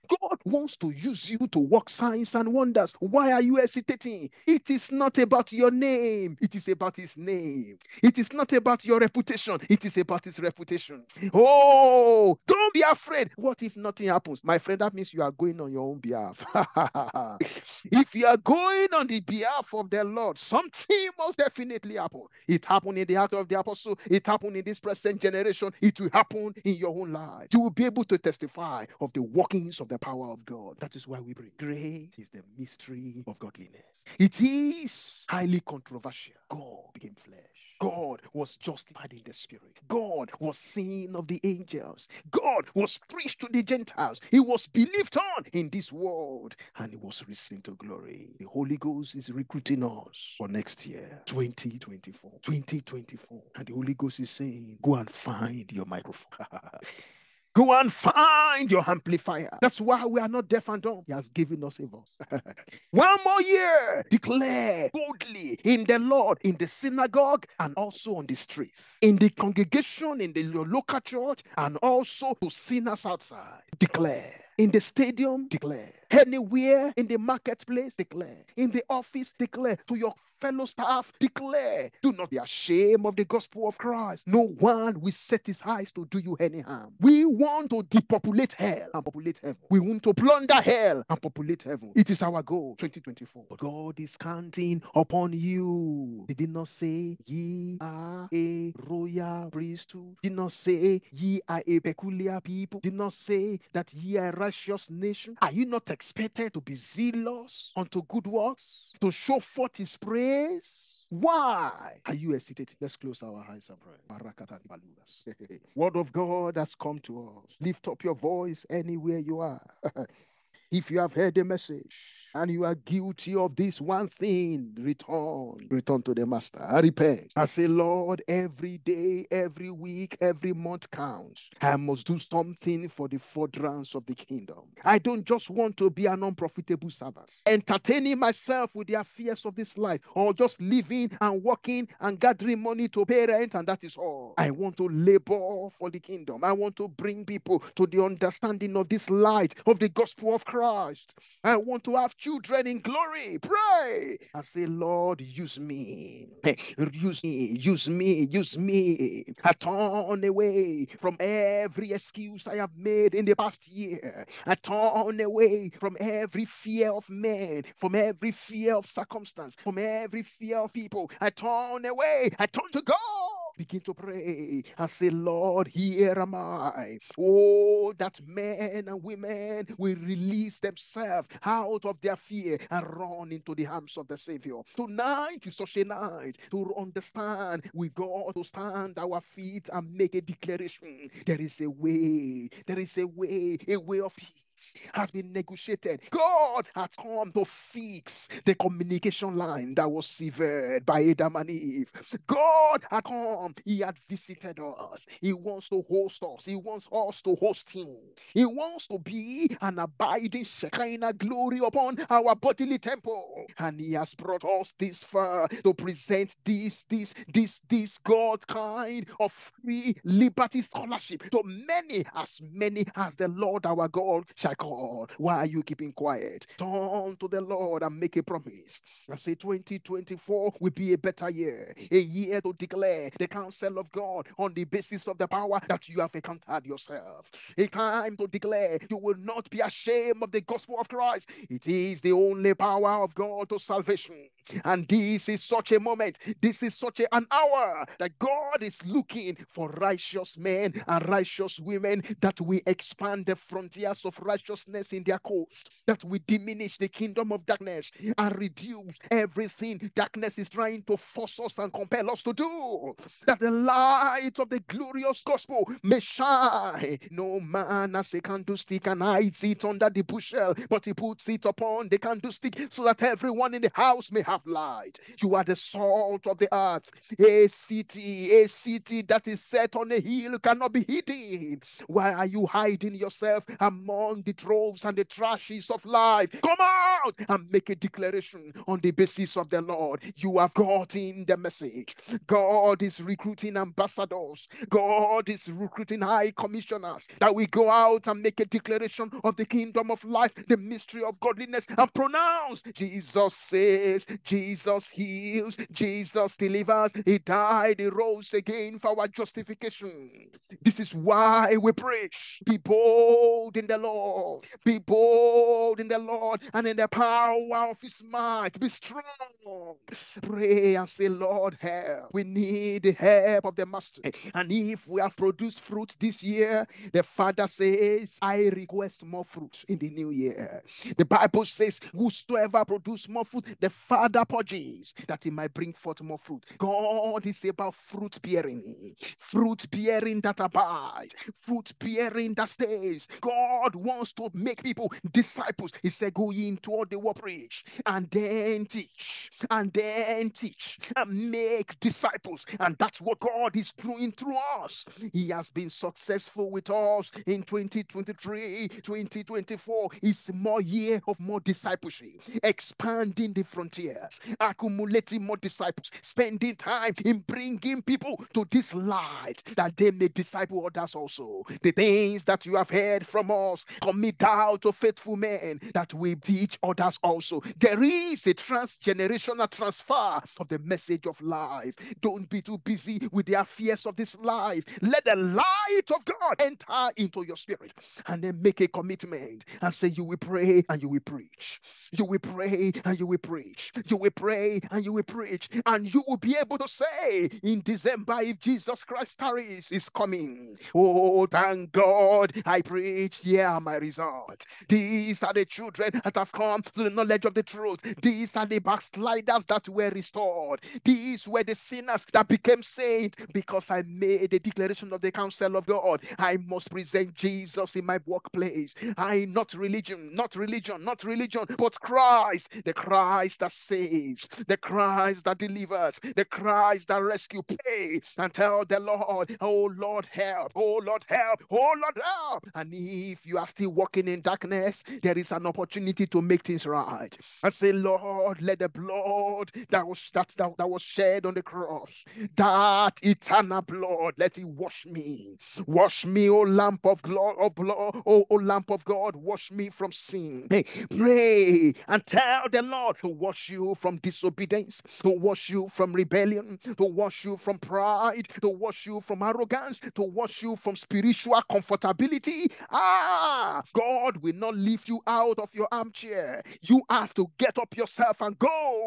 S2: God wants to use you to work signs and wonders. Why are you hesitating? It is not about your name, it is about his name. It is not about your reputation, it is about his reputation. Oh, don't be afraid. What if nothing happens? My friend, that means you are going on your own behalf. <laughs> if you are going on the behalf of the Lord, something must definitely happen. It happened in the heart of the apostle, it happened in this present generation, it will happen in your own life. You will be able to testify of the workings of the power of God. That is why we pray. grace is the mystery of godliness. It is highly controversial. God became flesh. God was justified in the spirit. God was seen of the angels. God was preached to the Gentiles. He was believed on in this world and he was received to glory. The Holy Ghost is recruiting us for next year, 2024. 2024. And the Holy Ghost is saying, Go and find your microphone. <laughs> Go and find your amplifier. That's why we are not deaf and dumb. He has given us a voice. <laughs> One more year, declare boldly in the Lord, in the synagogue, and also on the streets, in the congregation, in the local church, and also to sinners outside. Declare in the stadium, declare. Anywhere in the marketplace, declare. In the office, declare. To your fellow staff, declare. Do not be ashamed of the gospel of Christ. No one will set his eyes to do you any harm. We want to depopulate hell and populate heaven. We want to plunder hell and populate heaven. It is our goal, 2024. But God is counting upon you. He did not say, Ye are a royal priesthood. Did not say, Ye are a peculiar people. Did not say that ye are a righteous nation. Are you not expected to be zealous unto good works, to show forth his praise? Why are you hesitating? Let's close our eyes and pray. <laughs> Word of God has come to us. Lift up your voice anywhere you are. <laughs> if you have heard the message, and you are guilty of this one thing, return. Return to the master. I repent. I say, Lord, every day, every week, every month counts. I must do something for the furtherance of the kingdom. I don't just want to be an unprofitable servant, entertaining myself with the affairs of this life, or just living and working and gathering money to pay rent, and that is all. I want to labor for the kingdom. I want to bring people to the understanding of this light of the gospel of Christ. I want to have children in glory. Pray and say, Lord, use me. <laughs> Use me, use me, use me. I turn away from every excuse I have made in the past year. I turn away from every fear of men, from every fear of circumstance, from every fear of people. I turn away. I turn to God. Begin to pray and say, Lord, here am I. Oh, that men and women will release themselves out of their fear and run into the arms of the Savior. Tonight is such a night to understand we got to stand our feet and make a declaration. There is a way, there is a way, a way of peace has been negotiated. God has come to fix the communication line that was severed by Adam and Eve. God had come. He had visited us. He wants to host us. He wants us to host him. He wants to be an abiding Shekinah glory upon our bodily temple. And he has brought us this far to present this, this, this, this God kind of free liberty scholarship to many, as many as the Lord our God shall call. Why are you keeping quiet? Turn to the Lord and make a promise. I say 2024 will be a better year, a year to declare the counsel of God on the basis of the power that you have encountered yourself. A time to declare you will not be ashamed of the gospel of Christ. It is the only power of God to salvation. And this is such a moment, this is such a, an hour that God is looking for righteous men and righteous women that we expand the frontiers of righteousness in their coast, that we diminish the kingdom of darkness and reduce everything darkness is trying to force us and compel us to do. That the light of the glorious gospel may shine. No man has a candlestick and hides it under the bushel, but he puts it upon the candlestick so that everyone in the house may have light. You are the salt of the earth. A city, a city that is set on a hill cannot be hidden. Why are you hiding yourself among the droves and the trashes of life? Come out and make a declaration on the basis of the Lord. You have gotten the message. God is recruiting ambassadors. God is recruiting high commissioners that we go out and make a declaration of the kingdom of life, the mystery of godliness, and pronounce Jesus saves, Jesus heals, Jesus delivers. He died, he rose again for our justification. This is why we preach. Be bold in the Lord. Be bold in the Lord and in the power of his might. Be strong. Pray and say, Lord, help. We need the help of the Master. And if we have produced fruit this year, the Father says, I request more fruit in the new year. The Bible says, Whosoever produce more fruit, the Father purges that he might bring forth more fruit. God is about fruit bearing, fruit bearing that abides, fruit bearing that stays. God wants to make people disciples. He said, Go into all the world, preach, and then teach, and then teach, and make disciples. And that's what God is doing through us. He has been successful with us in 2023, 2024. It's more year of more discipleship, expanding the frontiers, accumulating more disciples, spending time in bringing people to this light that they may disciple others also. The things that you have heard from us, commit out to faithful men that we teach others also. There is a transgenerational transfer of the message of life. Don't be too busy with the affairs of this life. Let the light of God enter into your spirit and then make a commitment and say, You will pray and you will preach. You will pray and you will preach. You will pray and you will preach. And you will be able to say in December, if Jesus Christ tarries, is coming. Oh, thank God I preach. Yeah, my result. These are the children that have come to the knowledge of the truth. These are the backsliders that were restored. These were the sinners that became saints because I made the declaration of the counsel of God. I must present Jesus in my workplace. I not religion, not religion, not religion, but Christ, the Christ that saves, the Christ that delivers, the Christ that rescue. Pray and tell the Lord, Oh Lord, help, oh Lord, help, oh Lord, help. And if you are still walking in darkness, there is an opportunity to make things right. I say, Lord, let the blood that was that, that, that was shed on the cross, that eternal blood, let it wash me. Wash me, oh lamb of glory, of blood, oh, oh lamb of God, wash me from sin. Hey, pray and tell the Lord to wash you from disobedience, to wash you from rebellion, to wash you from pride, to wash you from arrogance, to wash you from spiritual comfortability. Ah, God will not lift you out of your armchair. You have to get up yourself and go.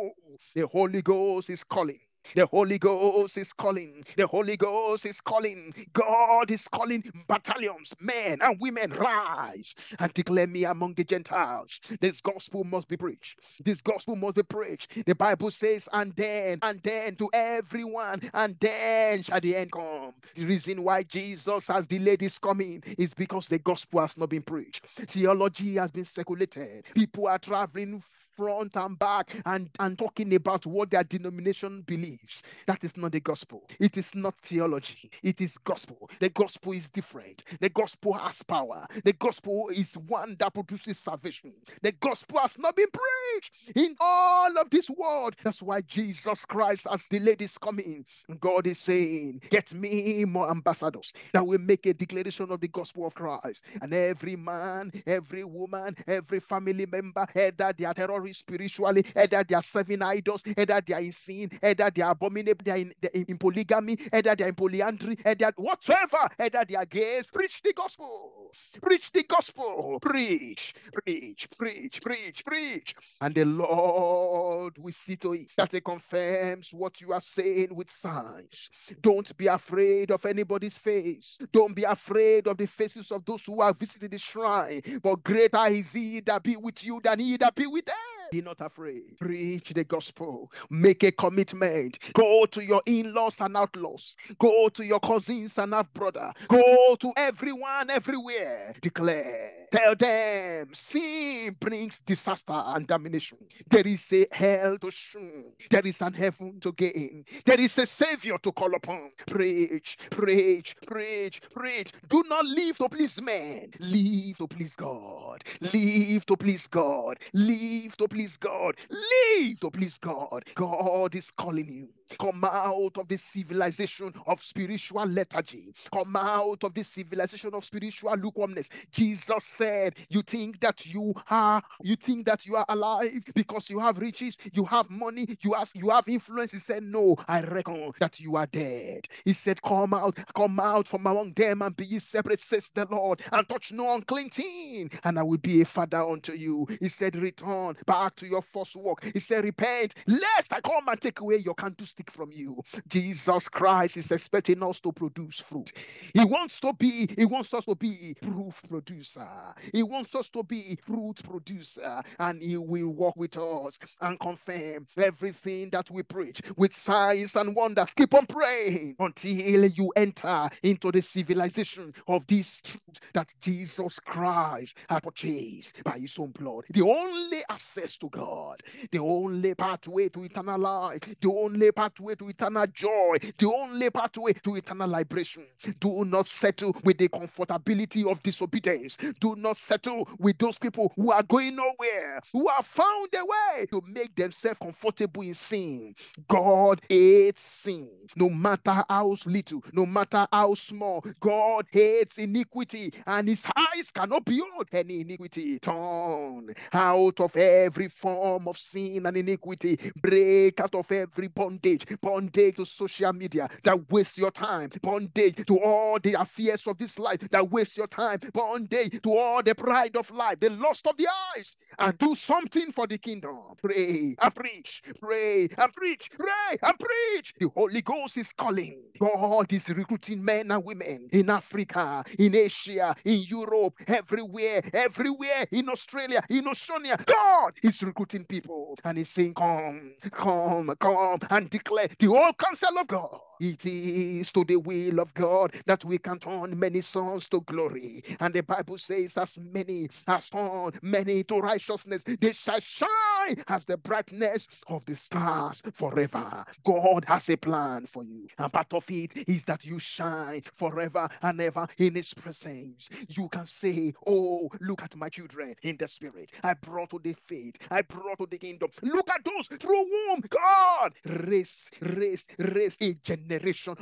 S2: The Holy Ghost is calling. The Holy Ghost is calling. The Holy Ghost is calling. God is calling battalions, men and women, rise and declare me among the Gentiles. This gospel must be preached. This gospel must be preached. The Bible says, and then, and then to everyone, and then shall the end come. The reason why Jesus has delayed his coming is because the gospel has not been preached. Theology has been circulated. People are traveling front and back and, and talking about what their denomination believes. That is not the gospel. It is not theology. It is gospel. The gospel is different. The gospel has power. The gospel is one that produces salvation. The gospel has not been preached in all of this world. That's why Jesus Christ has delayed his coming. And God is saying, Get me more ambassadors that will make a declaration of the gospel of Christ. And every man, every woman, every family member, either they are terrorists spiritually, either they are serving idols, either they are in sin, either they are abominable, they are in, in, in polygamy, either they are in polyandry, either whatsoever, either they are gays. Preach the gospel, preach the gospel, preach, preach, preach, preach, preach, and the Lord will see to it that He confirms what you are saying with signs. Don't be afraid of anybody's face. Don't be afraid of the faces of those who are visiting the shrine. But greater is He that be with you than He that be with them. Be not afraid. Preach the gospel. Make a commitment. Go to your in laws and outlaws. Go to your cousins and half brother. Go to everyone everywhere. Declare. Tell them sin brings disaster and damnation. There is a hell to shun. There is an heaven to gain. There is a savior to call upon. Preach, preach, preach, preach. Do not live to please men. Live to please God. Live to please God. Live to please God. Live to please God. God is calling you. Come out of the civilization of spiritual lethargy. Come out of the civilization of spiritual lukewarmness. Jesus said, You think that you are you think that you are alive because you have riches, you have money, you have you have influence. He said, No, I reckon that you are dead. He said, Come out, come out from among them and be ye separate, says the Lord, and touch no unclean thing, and I will be a father unto you. He said, Return back to your first work. He said, Repent, lest I come and take away your candlestick from you. Jesus Christ is expecting us to produce fruit. He wants to be, he wants us to be proof producer. He wants us to be fruit producer, and he will work with us and confirm everything that we preach with signs and wonders. Keep on praying until you enter into the civilization of this truth that Jesus Christ has purchased by his own blood. The only access to God, the only pathway to eternal life, the only pathway to eternal joy, the only pathway to eternal liberation. Do not settle with the comfortability of disobedience. Do not settle with those people who are going nowhere, who have found a way to make themselves comfortable in sin. God hates sin, no matter how little, no matter how small. God hates iniquity, and his eyes cannot behold any iniquity. Turn out of every form of sin and iniquity, break out of every bondage, bondage to social media that waste your time, bondage to all the affairs of this life that waste your time, bondage to all the pride of life, the lust of the eyes, and do something for the kingdom. Pray and preach, pray and preach, pray and preach. The Holy Ghost is calling. God is recruiting men and women in Africa, in Asia, in Europe, everywhere, everywhere, in Australia, in Oceania. God is recruiting people and He's saying, Come, come, come, and declare the whole counsel of God. It is to the will of God that we can turn many sons to glory. And the Bible says, as many as turn many to righteousness, they shall shine as the brightness of the stars forever. God has a plan for you. And part of it is that you shine forever and ever in his presence. You can say, Oh, look at my children in the spirit. I brought to the faith. I brought to the kingdom. Look at those through whom God raised, raised, raised a generation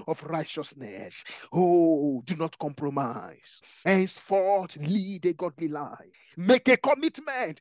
S2: of righteousness. Oh, do not compromise. Henceforth, lead a godly life. Make a commitment.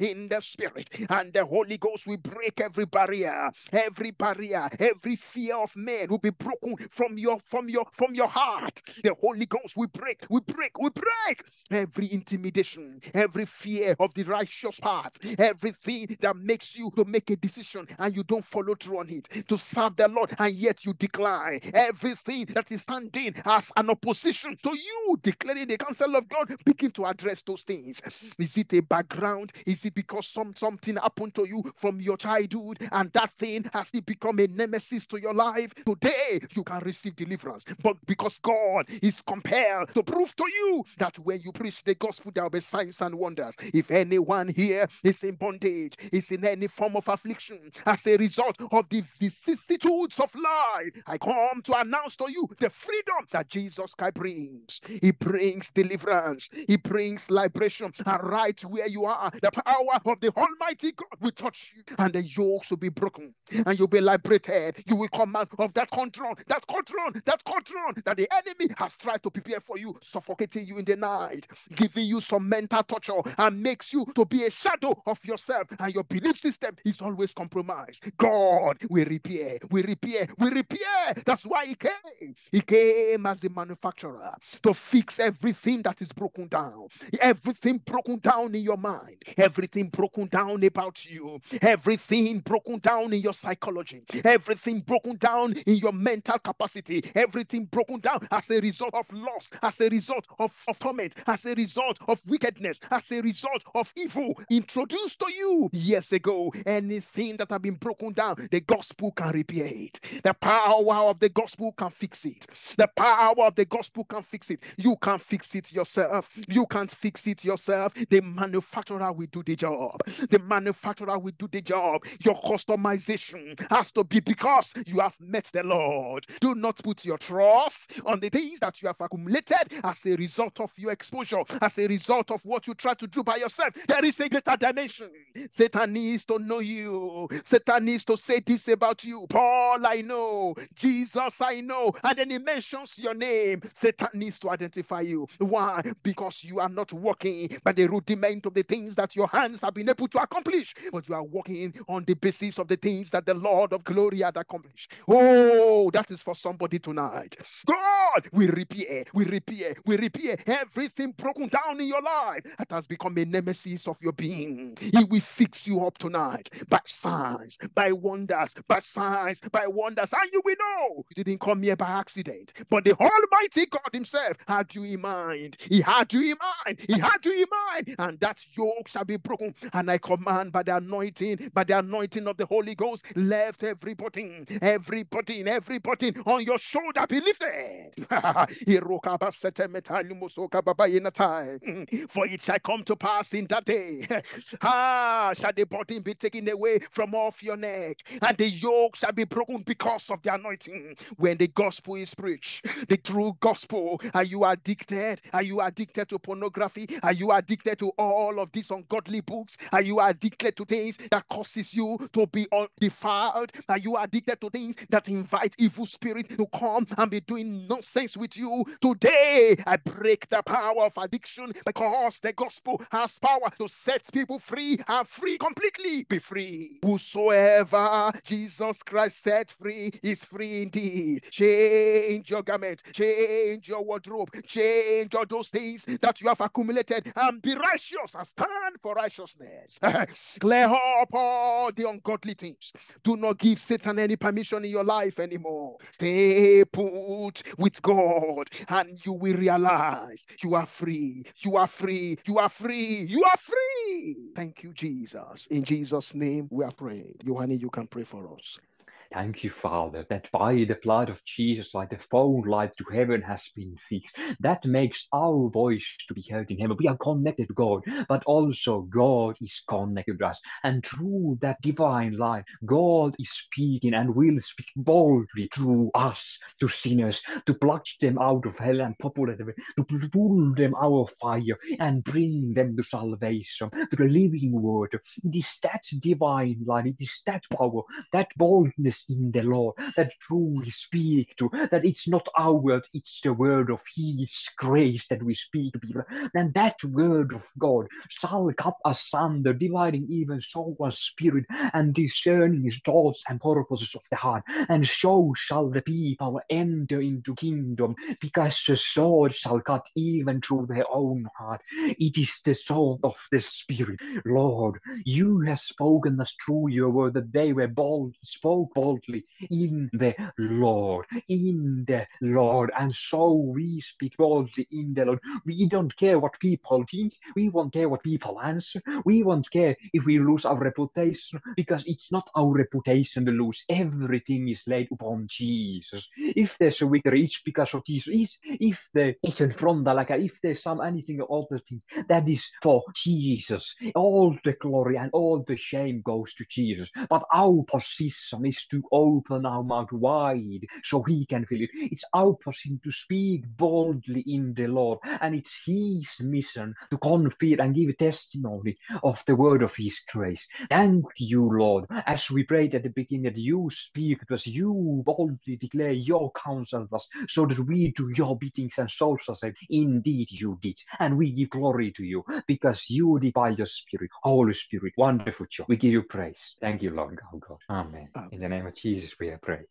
S2: In the spirit and the Holy Ghost will break every barrier, every barrier, every fear of man will be broken from your from your from your heart. The Holy Ghost will break, we break, we break every intimidation, every fear of the righteous path, everything that makes you to make a decision and you don't follow through on it, to serve the Lord and yet you decline. Everything that is standing as an opposition to you declaring the counsel of God, begin to address those things. Is it a background? Is it because some something happened to you from your childhood and that thing has it become a nemesis to your life? Today you can receive deliverance, but because God is compelled to prove to you that when you preach the gospel, there will be signs and wonders. If anyone here is in bondage, is in any form of affliction as a result of the vicissitudes of life, I come to announce to you the freedom that Jesus Christ brings. He brings deliverance, He brings liberation, and right where you are, the power of the Almighty God will touch you, and the yokes will be broken, and you'll be liberated. You will come out of that control, that control, that control that the enemy has tried to prepare for you, suffocating you in the night, giving you some mental torture, and makes you to be a shadow of yourself, and your belief system is always compromised. God will repair, we repair, we repair. That's why He came. He came as the manufacturer to fix everything that is broken down, everything broken down in your mind, everything broken down about you, everything broken down in your psychology, everything broken down in your mental capacity, everything broken down as a result of loss, as a result of, of torment, as a result of wickedness, as a result of evil introduced to you years ago. Anything that have been broken down, the gospel can repair it. The power of the gospel can fix it. The power of the gospel can fix it. You can't fix it yourself. You can't fix it yourself. The manufacturer will do the job. The manufacturer will do the job. Your customization has to be because you have met the Lord. Do not put your trust on the things that you have accumulated as a result of your exposure, as a result of what you try to do by yourself. There is a greater dimension. Satan needs to know you. Satan needs to say this about you. Paul, I know. Jesus, I know. And then he mentions your name. Satan needs to identify you. Why? Because you are not working by the rudiment of the things that your hands have been able to accomplish, but you are working on the basis of the things that the Lord of glory had accomplished. Oh, that is for somebody tonight. God will repair, will repair, we repair everything broken down in your life that has become a nemesis of your being. He will fix you up tonight by signs, by wonders, by signs, by wonders. And you will know you didn't come here by accident, but the Almighty God Himself had you in mind. He had you in mind. He had you in mind. And that yoke shall be broken. And I command by the anointing, by the anointing of the Holy Ghost, left every button, every button, every button on your shoulder be lifted. <laughs> <laughs> For it shall come to pass in that day. <laughs> Ah, shall the burden be taken away from off your neck, and the yoke shall be broken because of the anointing. When the gospel is preached, the true gospel, are you addicted? Are you addicted to pornography? Are you addicted to all of these ungodly books? Are you addicted to things that causes you to be defiled? Are you addicted to things that invite evil spirit to come and be doing nonsense with you? Today, I break the power of addiction because the gospel has power to set people free and free completely. Be free. Whosoever Jesus Christ set free is free indeed. Change your garment, change your wardrobe, change all those things that you have accumulated and be righteous and stand for righteousness. <laughs> Clear up all the ungodly things. Do not give Satan any permission in your life anymore. Stay put with God and you will realize you are free. You are free. You are free. You are free. Thank you, Jesus. In Jesus' name, we are praying. Johanna, you can pray for us.
S1: Thank you, Father, that by the blood of Jesus, like the phone light to heaven has been fixed. That makes our voice to be heard in heaven. We are connected to God, but also God is connected to us. And through that divine light, God is speaking and will speak boldly through us to sinners, to pluck them out of hell and populate them, to pull them out of fire and bring them to salvation, to the living word. It is that divine light, it is that power, that boldness boldness in the Lord, that truly speak to, that it's not our word, it's the word of His grace that we speak to people. Then that word of God shall cut asunder, dividing even soul and spirit, and discerning his thoughts and purposes of the heart. And so shall the people enter into kingdom, because the sword shall cut even through their own heart. It is the sword of the Spirit. Lord, you have spoken us through your word that they were bold, spoke boldly in the Lord, in the Lord. And so we speak boldly in the Lord. We don't care what people think. We won't care what people answer. We won't care if we lose our reputation because it's not our reputation to lose. Everything is laid upon Jesus. If there's a victory, it's because of Jesus. If there is a frontal, like if there's some anything or other things, that is for Jesus. All the glory and all the shame goes to Jesus. But our position is to open our mouth wide so he can fill it. It's our position to speak boldly in the Lord. And it's his mission to confirm and give testimony of the word of his grace. Thank you, Lord. As we prayed at the beginning, that you speak to us, you boldly declare your counsel to us, so that we do your biddings and souls are saved. Indeed, you did. And we give glory to you because you did by your Spirit, Holy Spirit, wonderful joy. We give you praise. Thank you, Lord God. God. Amen.
S2: Amen.
S1: In the name of Jesus, we pray.